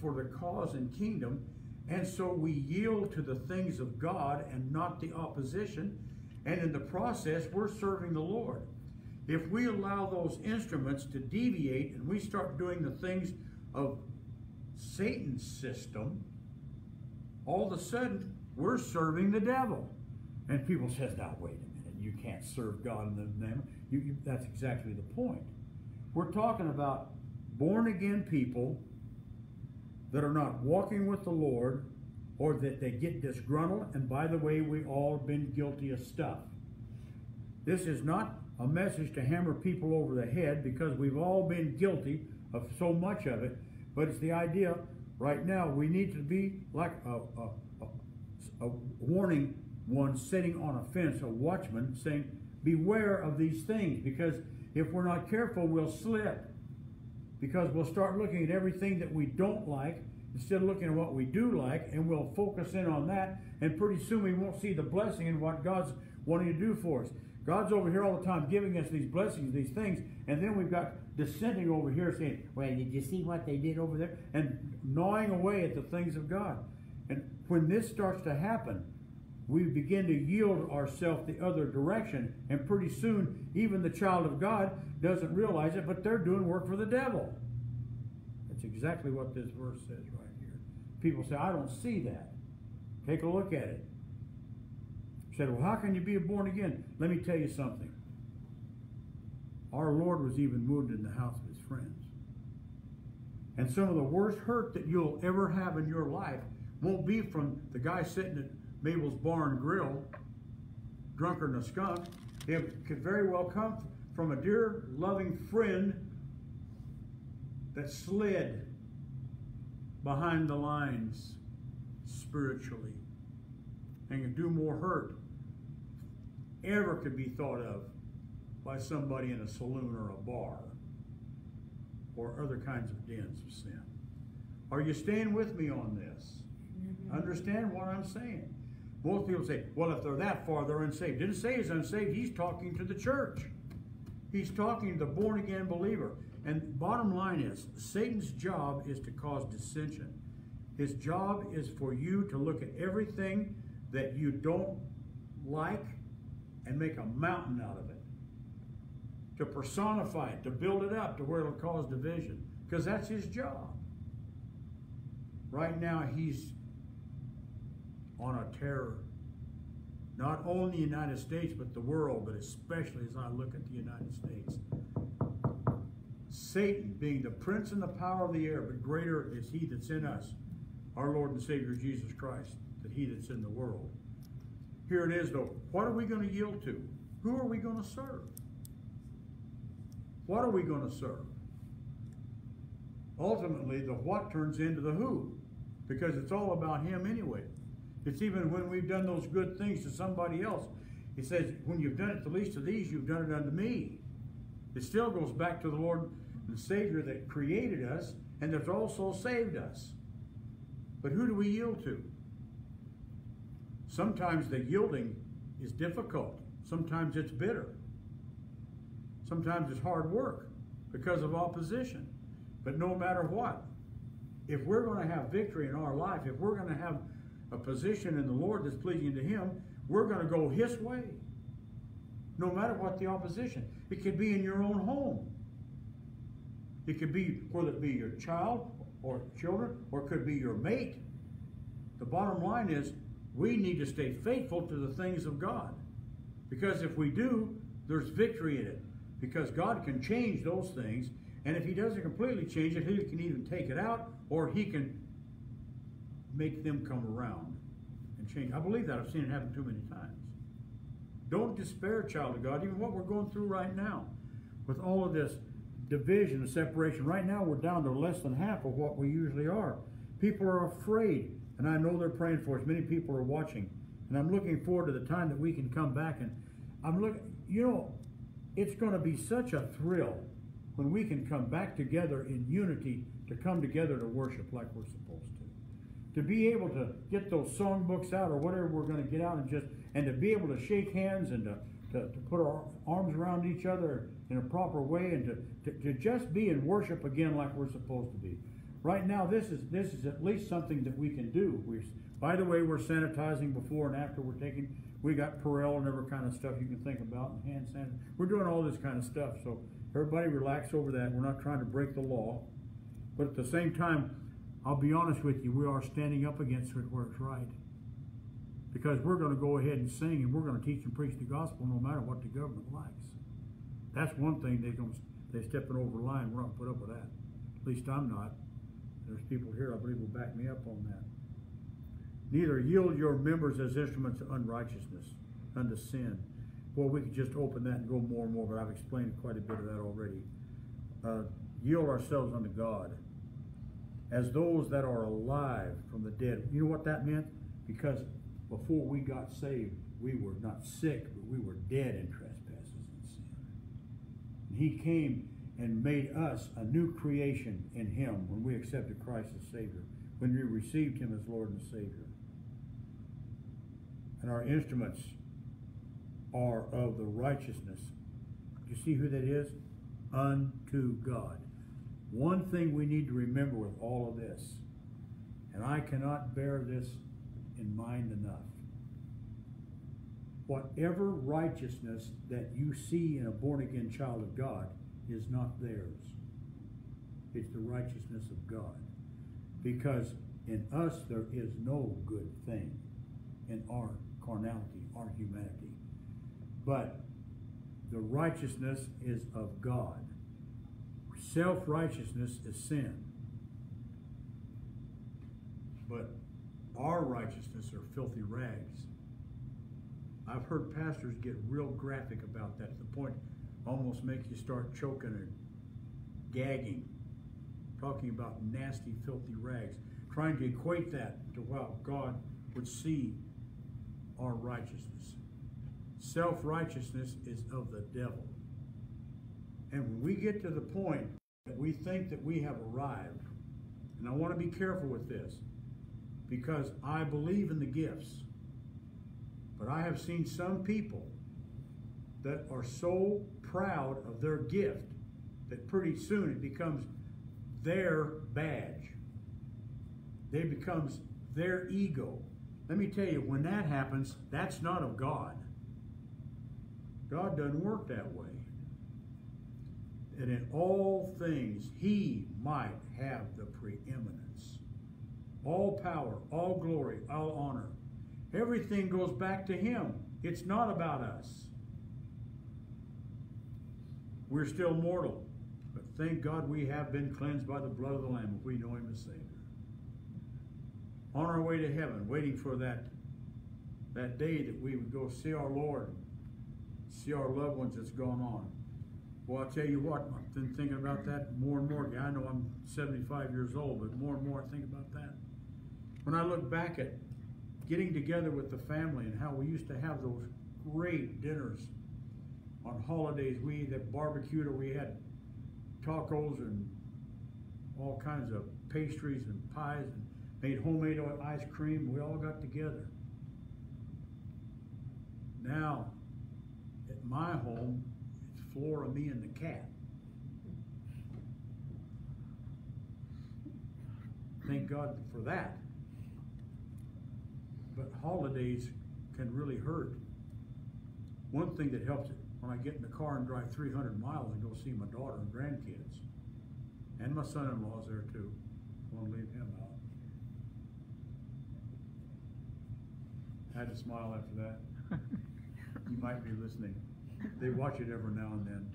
for the cause and kingdom. And so we yield to the things of God and not the opposition. And in the process, we're serving the Lord. if we allow those instruments to deviate and we start doing the things of Satan's system, all of a sudden we're serving the devil. And people says, now wait a minute, you can't serve God in the name. You, you, that's exactly the point. We're talking about born again people that are not walking with the Lord or that they get disgruntled. And by the way, we all been guilty of stuff. This is not a message to hammer people over the head because we've all been guilty of so much of it. But it's the idea right now we need to be like a, a, a, a warning one sitting on a fence, a watchman, saying, Beware of these things because if we're not careful, we'll slip. Because we'll start looking at everything that we don't like instead of looking at what we do like, and we'll focus in on that, and pretty soon we won't see the blessing in what God's wanting to do for us. God's over here all the time giving us these blessings, these things, and then we've got dissenting over here saying, Well, did you see what they did over there? And gnawing away at the things of God. And when this starts to happen, we begin to yield ourselves the other direction, and pretty soon, even the child of God doesn't realize it, but they're doing work for the devil. That's exactly what this verse says. People say, I don't see that. Take a look at it said, Well, how can you be born again? Let me tell you something. Our Lord was even wounded in the house of his friends. And some of the worst hurt that you'll ever have in your life won't be from the guy sitting at Mabel's Barn Grill, drunker than a skunk. It could very well come from a dear, loving friend that slid behind the lines spiritually and can do more hurt ever could be thought of by somebody in a saloon or a bar or other kinds of dens of sin. Are you staying with me on this? Mm-hmm. Understand what I'm saying? Most people say, well, if they're that far, they're unsaved. Didn't say he's unsaved. He's talking to the church. He's talking to the born again believer. And bottom line is, Satan's job is to cause dissension. His job is for you to look at everything that you don't like and make a mountain out of it. To personify it, to build it up to where it'll cause division. Because that's his job. Right now, he's on a terror. Not only the United States, but the world, but especially as I look at the United States. Satan being the prince and the power of the air, but greater is he that's in us, our Lord and Savior Jesus Christ, than he that's in the world. Here it is, though. What are we going to yield to? Who are we going to serve? What are we going to serve? Ultimately, the what turns into the who, because it's all about Him anyway. It's even when we've done those good things to somebody else. He says, when you've done it to the least of these, you've done it unto me. It still goes back to the Lord the Savior that created us and that's also saved us. But who do we yield to? Sometimes the yielding is difficult. Sometimes it's bitter. Sometimes it's hard work because of opposition. But no matter what, if we're going to have victory in our life, if we're going to have a position in the Lord that's pleasing to Him, we're going to go His way. No matter what the opposition. It could be in your own home. It could be, whether it be your child or children, or it could be your mate. The bottom line is, we need to stay faithful to the things of God. Because if we do, there's victory in it. Because God can change those things. And if He doesn't completely change it, He can even take it out or He can make them come around and change. I believe that. I've seen it happen too many times. Don't despair, child of God, even what we're going through right now with all of this division and separation. Right now, we're down to less than half of what we usually are. People are afraid and I know they're praying for us. Many people are watching. And I'm looking forward to the time that we can come back. And I'm looking, you know, it's going to be such a thrill when we can come back together in unity to come together to worship like we're supposed to. To be able to get those songbooks out or whatever we're going to get out and just, and to be able to shake hands and to, to, to put our arms around each other in a proper way and to, to, to just be in worship again like we're supposed to be. Right now, this is this is at least something that we can do. We, by the way, we're sanitizing before and after we're taking. We got Purell and every kind of stuff you can think about and hand sanitizer. We're doing all this kind of stuff, so everybody relax over that. We're not trying to break the law. But at the same time, I'll be honest with you, we are standing up against it where it's right. Because we're gonna go ahead and sing and we're gonna teach and preach the gospel no matter what the government likes. That's one thing they're going to, they're stepping over the line, we're not put up with that. At least I'm not. There's people here, I believe, will back me up on that. Neither yield your members as instruments of unrighteousness unto sin. Well, we could just open that and go more and more, but I've explained quite a bit of that already. Uh, yield ourselves unto God as those that are alive from the dead. You know what that meant? Because before we got saved, we were not sick, but we were dead in trespasses and sin. And he came and made us a new creation in him when we accepted Christ as Savior, when we received him as Lord and Savior. And our instruments are of the righteousness. You see who that is? Unto God. One thing we need to remember with all of this, and I cannot bear this in mind enough. Whatever righteousness that you see in a born again child of God is not theirs. It's the righteousness of God. Because in us there is no good thing in our carnality, our humanity. But the righteousness is of God. Self righteousness is sin. But our righteousness are filthy rags. I've heard pastors get real graphic about that to the point almost make you start choking and gagging, talking about nasty, filthy rags, trying to equate that to how God would see our righteousness. Self righteousness is of the devil. And when we get to the point that we think that we have arrived, and I want to be careful with this because I believe in the gifts, but I have seen some people that are so proud of their gift that pretty soon it becomes their badge. They becomes their ego. Let me tell you, when that happens, that's not of God. God doesn't work that way. And in all things, He might have the preeminence. All power, all glory, all honor. Everything goes back to Him. It's not about us. We're still mortal, but thank God we have been cleansed by the blood of the Lamb if we know Him as Savior. On our way to heaven, waiting for that, that day that we would go see our Lord, see our loved ones that's gone on. Well, I'll tell you what, I've been thinking about that more and more. I know I'm 75 years old, but more and more I think about that. When I look back at getting together with the family and how we used to have those great dinners on holidays, we either barbecued or we had tacos and all kinds of pastries and pies and made homemade ice cream. We all got together. Now, at my home, it's Flora, me, and the cat. Thank God for that. But holidays can really hurt. One thing that helps it when I get in the car and drive 300 miles and go see my daughter and grandkids. And my son-in-law's there too. I Won't leave him out. I had to smile after that. you might be listening. They watch it every now and then.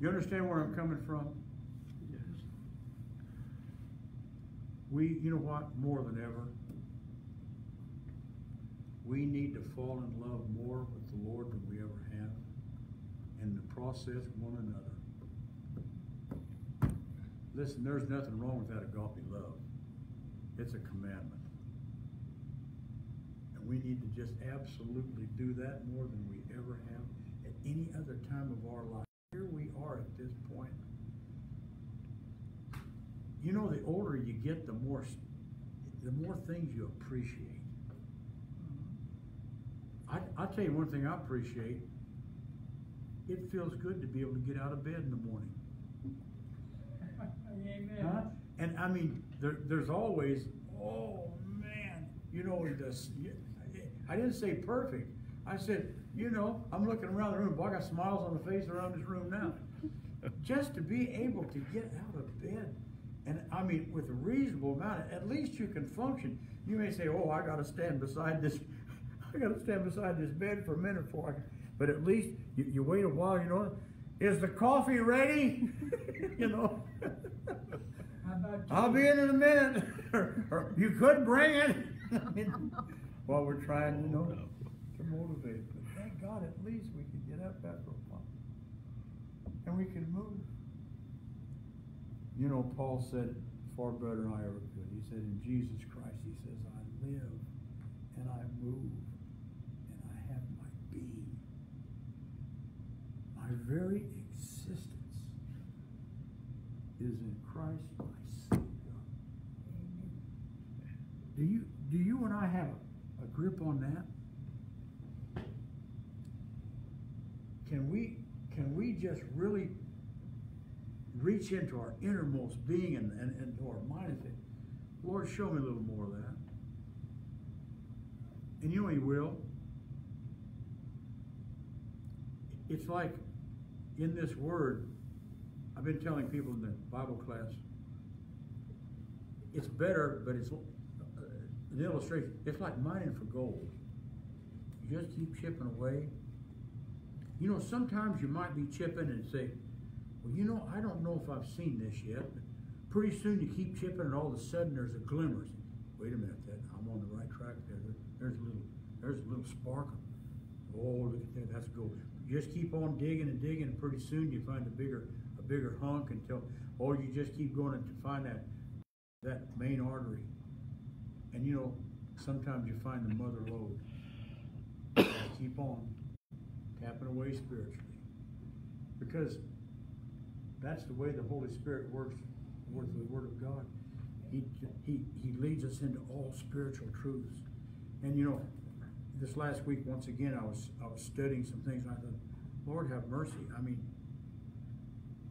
You understand where I'm coming from? Yes. We, you know what, more than ever, we need to fall in love more with the Lord than we ever have, and the process, one another. Listen, there's nothing wrong with that agape love. It's a commandment. And we need to just absolutely do that more than we ever have at any other time of our life. Here we are at this point. You know, the older you get, the more, the more things you appreciate. I, I'll tell you one thing I appreciate. It feels good to be able to get out of bed in the morning. Amen. Huh? And I mean, there, there's always, oh man, you know, this. I didn't say perfect. I said, you know, I'm looking around the room. Boy, I got smiles on the face around this room now. Just to be able to get out of bed, and I mean, with a reasonable amount, at least you can function. You may say, oh, I got to stand beside this. I got to stand beside this bed for a minute before I can. But at least you, you wait a while. You know, is the coffee ready? you know. I'll be in in a minute. or, or you could bring it. I mean, while we're trying, you know, to motivate. But thank God, at least we can get up after a while, and we can move. You know, Paul said, far better than I ever could. He said, in Jesus Christ, he says, I live and I move and I have my being. My very existence is in Christ my Savior. Do you do you and I have a, grip on that? Can we can we just really reach into our innermost being and, and, and to our mind and say, Lord, show me a little more of that. And you know he will. It's like in this word, I've been telling people in the Bible class, it's better, but it's uh, an illustration. It's like mining for gold. You just keep chipping away. You know, sometimes you might be chipping and say, well, you know, I don't know if I've seen this yet, but pretty soon you keep chipping and all of a sudden there's a glimmer. Wait a minute, that I'm on the right track there. There- There's a little, there's a little sparkle. Oh, look at that, that's gold. Just keep on digging and digging, and pretty soon you find a bigger, a bigger hunk until, or you just keep going to find that, that main artery. And you know, sometimes you find the mother lode. Keep on tapping away spiritually. Because that's the way the Holy Spirit works with the Word of God. He, he, he leads us into all spiritual truths. And you know, this last week, once again, I was I was studying some things, and I thought, Lord, have mercy. I mean,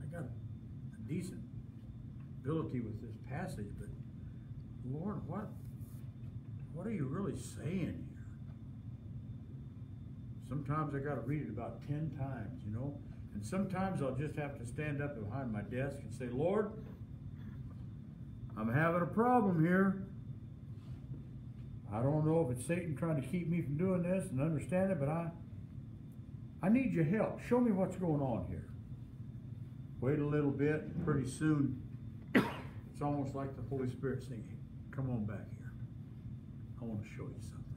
I got a decent ability with this passage, but Lord, what what are you really saying here? Sometimes I got to read it about ten times, you know, and sometimes I'll just have to stand up behind my desk and say, Lord, I'm having a problem here. I don't know if it's Satan trying to keep me from doing this and understand it, but I I need your help. Show me what's going on here. Wait a little bit, pretty soon it's almost like the Holy Spirit saying, Come on back here. I want to show you something.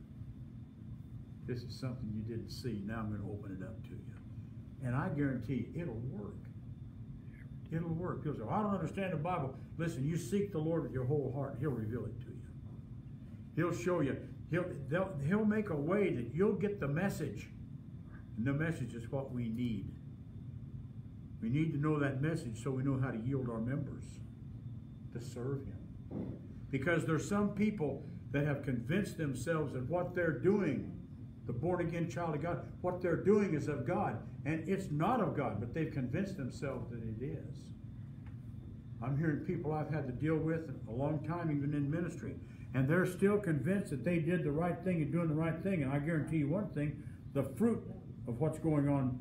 This is something you didn't see. Now I'm going to open it up to you. And I guarantee you, it'll work. It'll work. People say, well, I don't understand the Bible. Listen, you seek the Lord with your whole heart. He'll reveal it to you. He'll show you. He'll, he'll make a way that you'll get the message. And the message is what we need. We need to know that message so we know how to yield our members to serve Him. Because there's some people that have convinced themselves that what they're doing, the born again child of God, what they're doing is of God. And it's not of God, but they've convinced themselves that it is. I'm hearing people I've had to deal with a long time, even in ministry, and they're still convinced that they did the right thing and doing the right thing. And I guarantee you one thing the fruit of what's going on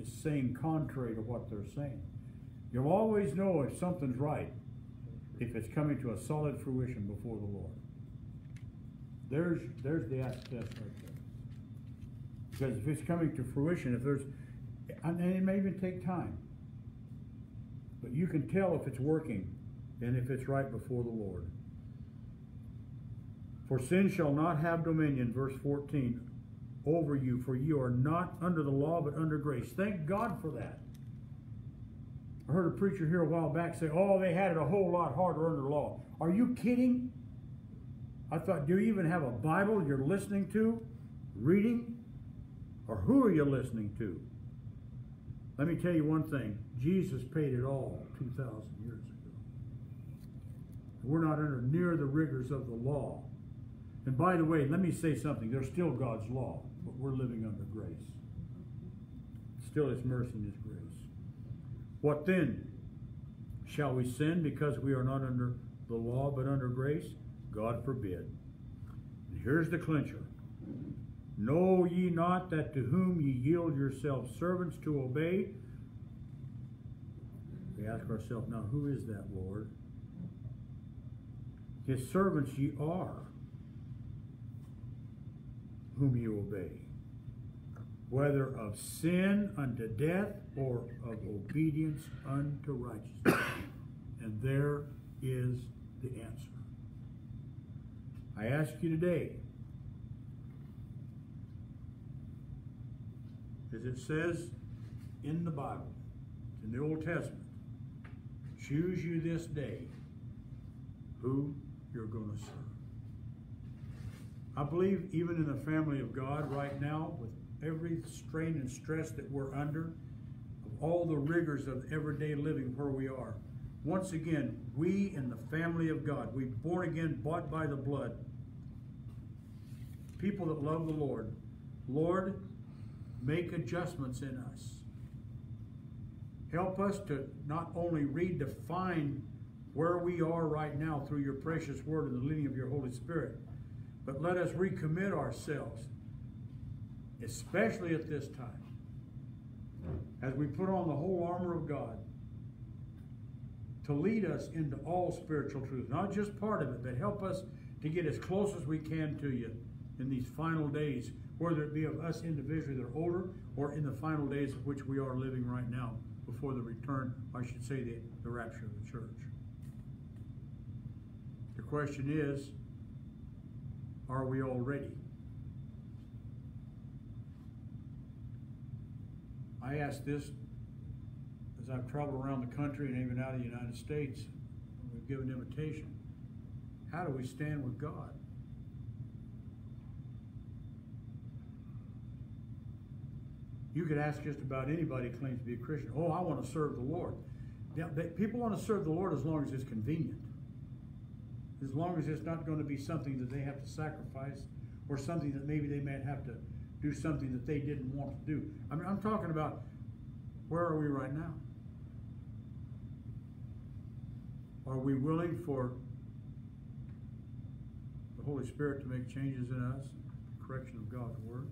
is saying contrary to what they're saying. You'll always know if something's right if it's coming to a solid fruition before the Lord. There's there's the test right there. Because if it's coming to fruition, if there's, and it may even take time, but you can tell if it's working and if it's right before the Lord. For sin shall not have dominion, verse 14, over you, for you are not under the law but under grace. Thank God for that. I heard a preacher here a while back say, oh, they had it a whole lot harder under law. Are you kidding? I thought, do you even have a Bible you're listening to, reading? Or who are you listening to? Let me tell you one thing Jesus paid it all 2,000 years ago. We're not under near the rigors of the law. And by the way, let me say something. There's still God's law, but we're living under grace. Still His mercy and His grace. What then? Shall we sin because we are not under the law but under grace? God forbid. And here's the clincher. Know ye not that to whom ye yield yourselves servants to obey? We ask ourselves, now who is that, Lord? His servants ye are, whom you obey, whether of sin unto death or of obedience unto righteousness. And there is the answer. I ask you today, as it says in the Bible, in the Old Testament, choose you this day who you're going to serve. I believe even in the family of God right now, with every strain and stress that we're under, of all the rigors of everyday living where we are, once again, we in the family of God, we born again, bought by the blood, people that love the Lord, Lord, make adjustments in us. Help us to not only redefine where we are right now through your precious word and the leading of your Holy Spirit, but let us recommit ourselves, especially at this time, as we put on the whole armor of God to lead us into all spiritual truth, not just part of it, but help us to get as close as we can to you in these final days, whether it be of us individually that are older or in the final days of which we are living right now before the return, I should say the, the rapture of the church. The question is, are we all ready? I ask this as I've traveled around the country and even out of the United States. We've given invitation. How do we stand with God? You could ask just about anybody who claims to be a Christian. Oh, I want to serve the Lord. Yeah, people want to serve the Lord as long as it's convenient. As long as it's not going to be something that they have to sacrifice or something that maybe they might have to do something that they didn't want to do. I mean, I'm talking about where are we right now? Are we willing for the Holy Spirit to make changes in us, correction of God's Word?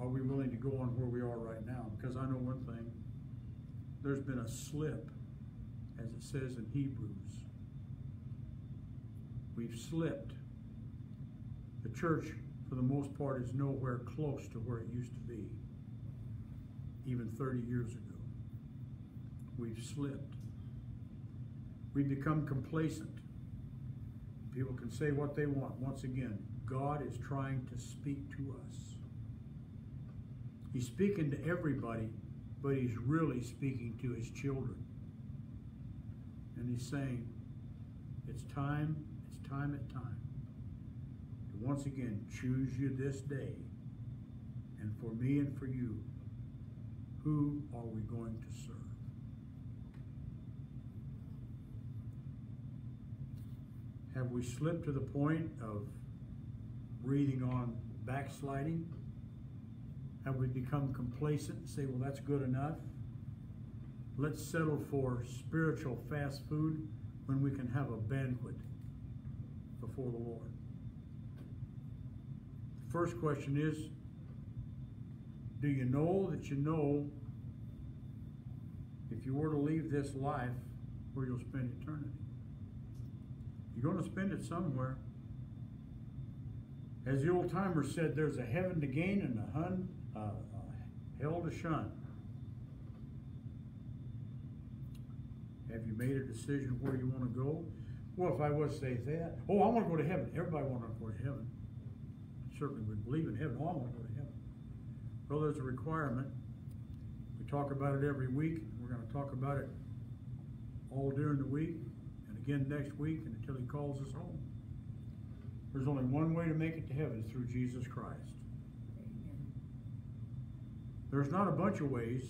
Are we willing to go on where we are right now? Because I know one thing there's been a slip, as it says in Hebrews. We've slipped. The church, for the most part, is nowhere close to where it used to be, even 30 years ago. We've slipped. We've become complacent. People can say what they want. Once again, God is trying to speak to us. He's speaking to everybody, but he's really speaking to his children. And he's saying, it's time, time at time to once again choose you this day. And for me and for you, who are we going to serve? Have we slipped to the point of breathing on backsliding? Have we become complacent and say, well, that's good enough? Let's settle for spiritual fast food when we can have a banquet before the Lord. The first question is, do you know that you know if you were to leave this life where you'll spend eternity? You're going to spend it somewhere. As the old timer said, there's a heaven to gain and a hun, uh, hell to shun. Have you made a decision where you want to go? Well, if I was to say that, oh, I want to go to heaven. Everybody wants to go to heaven. Certainly would believe in heaven. Oh, I want to go to heaven. Well, there's a requirement. We talk about it every week. We're going to talk about it all during the week and again next week and until he calls us home. There's only one way to make it to heaven through Jesus Christ. There's not a bunch of ways.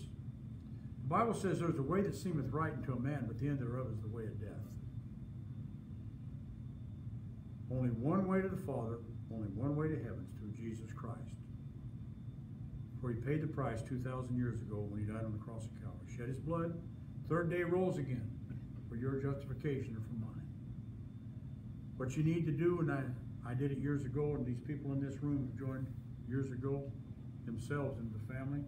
The Bible says there's a way that seemeth right unto a man, but the end thereof is the way of death. Only one way to the Father, only one way to heaven through Jesus Christ. For he paid the price 2,000 years ago when he died on the cross of Calvary. Shed his blood, third day rose again for your justification and for mine. What you need to do, and I, I did it years ago, and these people in this room have joined years ago themselves in the family.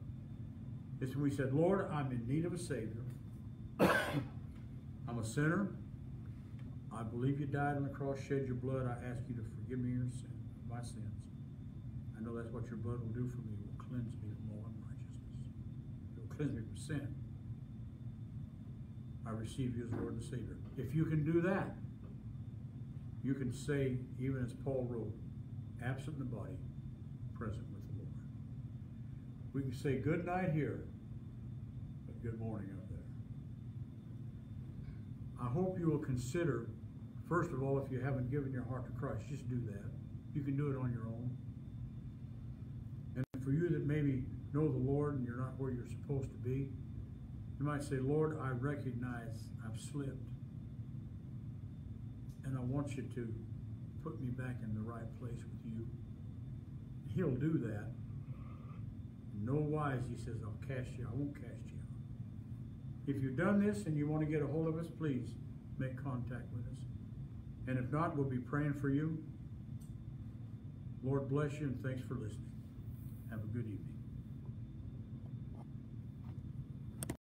is when we said, Lord, I'm in need of a Savior. I'm a sinner. I believe you died on the cross, shed your blood. I ask you to forgive me your sin, my sins. I know that's what your blood will do for me. It will cleanse me from all unrighteousness. It will cleanse me from sin. I receive you as Lord and Savior. If you can do that, you can say, even as Paul wrote, absent in the body, present with the Lord. We can say good night here, but good morning up there. I hope you will consider, first of all, if you haven't given your heart to Christ, just do that. You can do it on your own. And for you that maybe know the Lord and you're not where you're supposed to be, you might say, Lord, I recognize I've slipped. And I want you to put me back in the right place with you. He'll do that. No wise, he says, I'll cast you, I won't cast you. If you've done this and you want to get a hold of us, please make contact with us. And if not, we'll be praying for you. Lord bless you and thanks for listening. Have a good evening.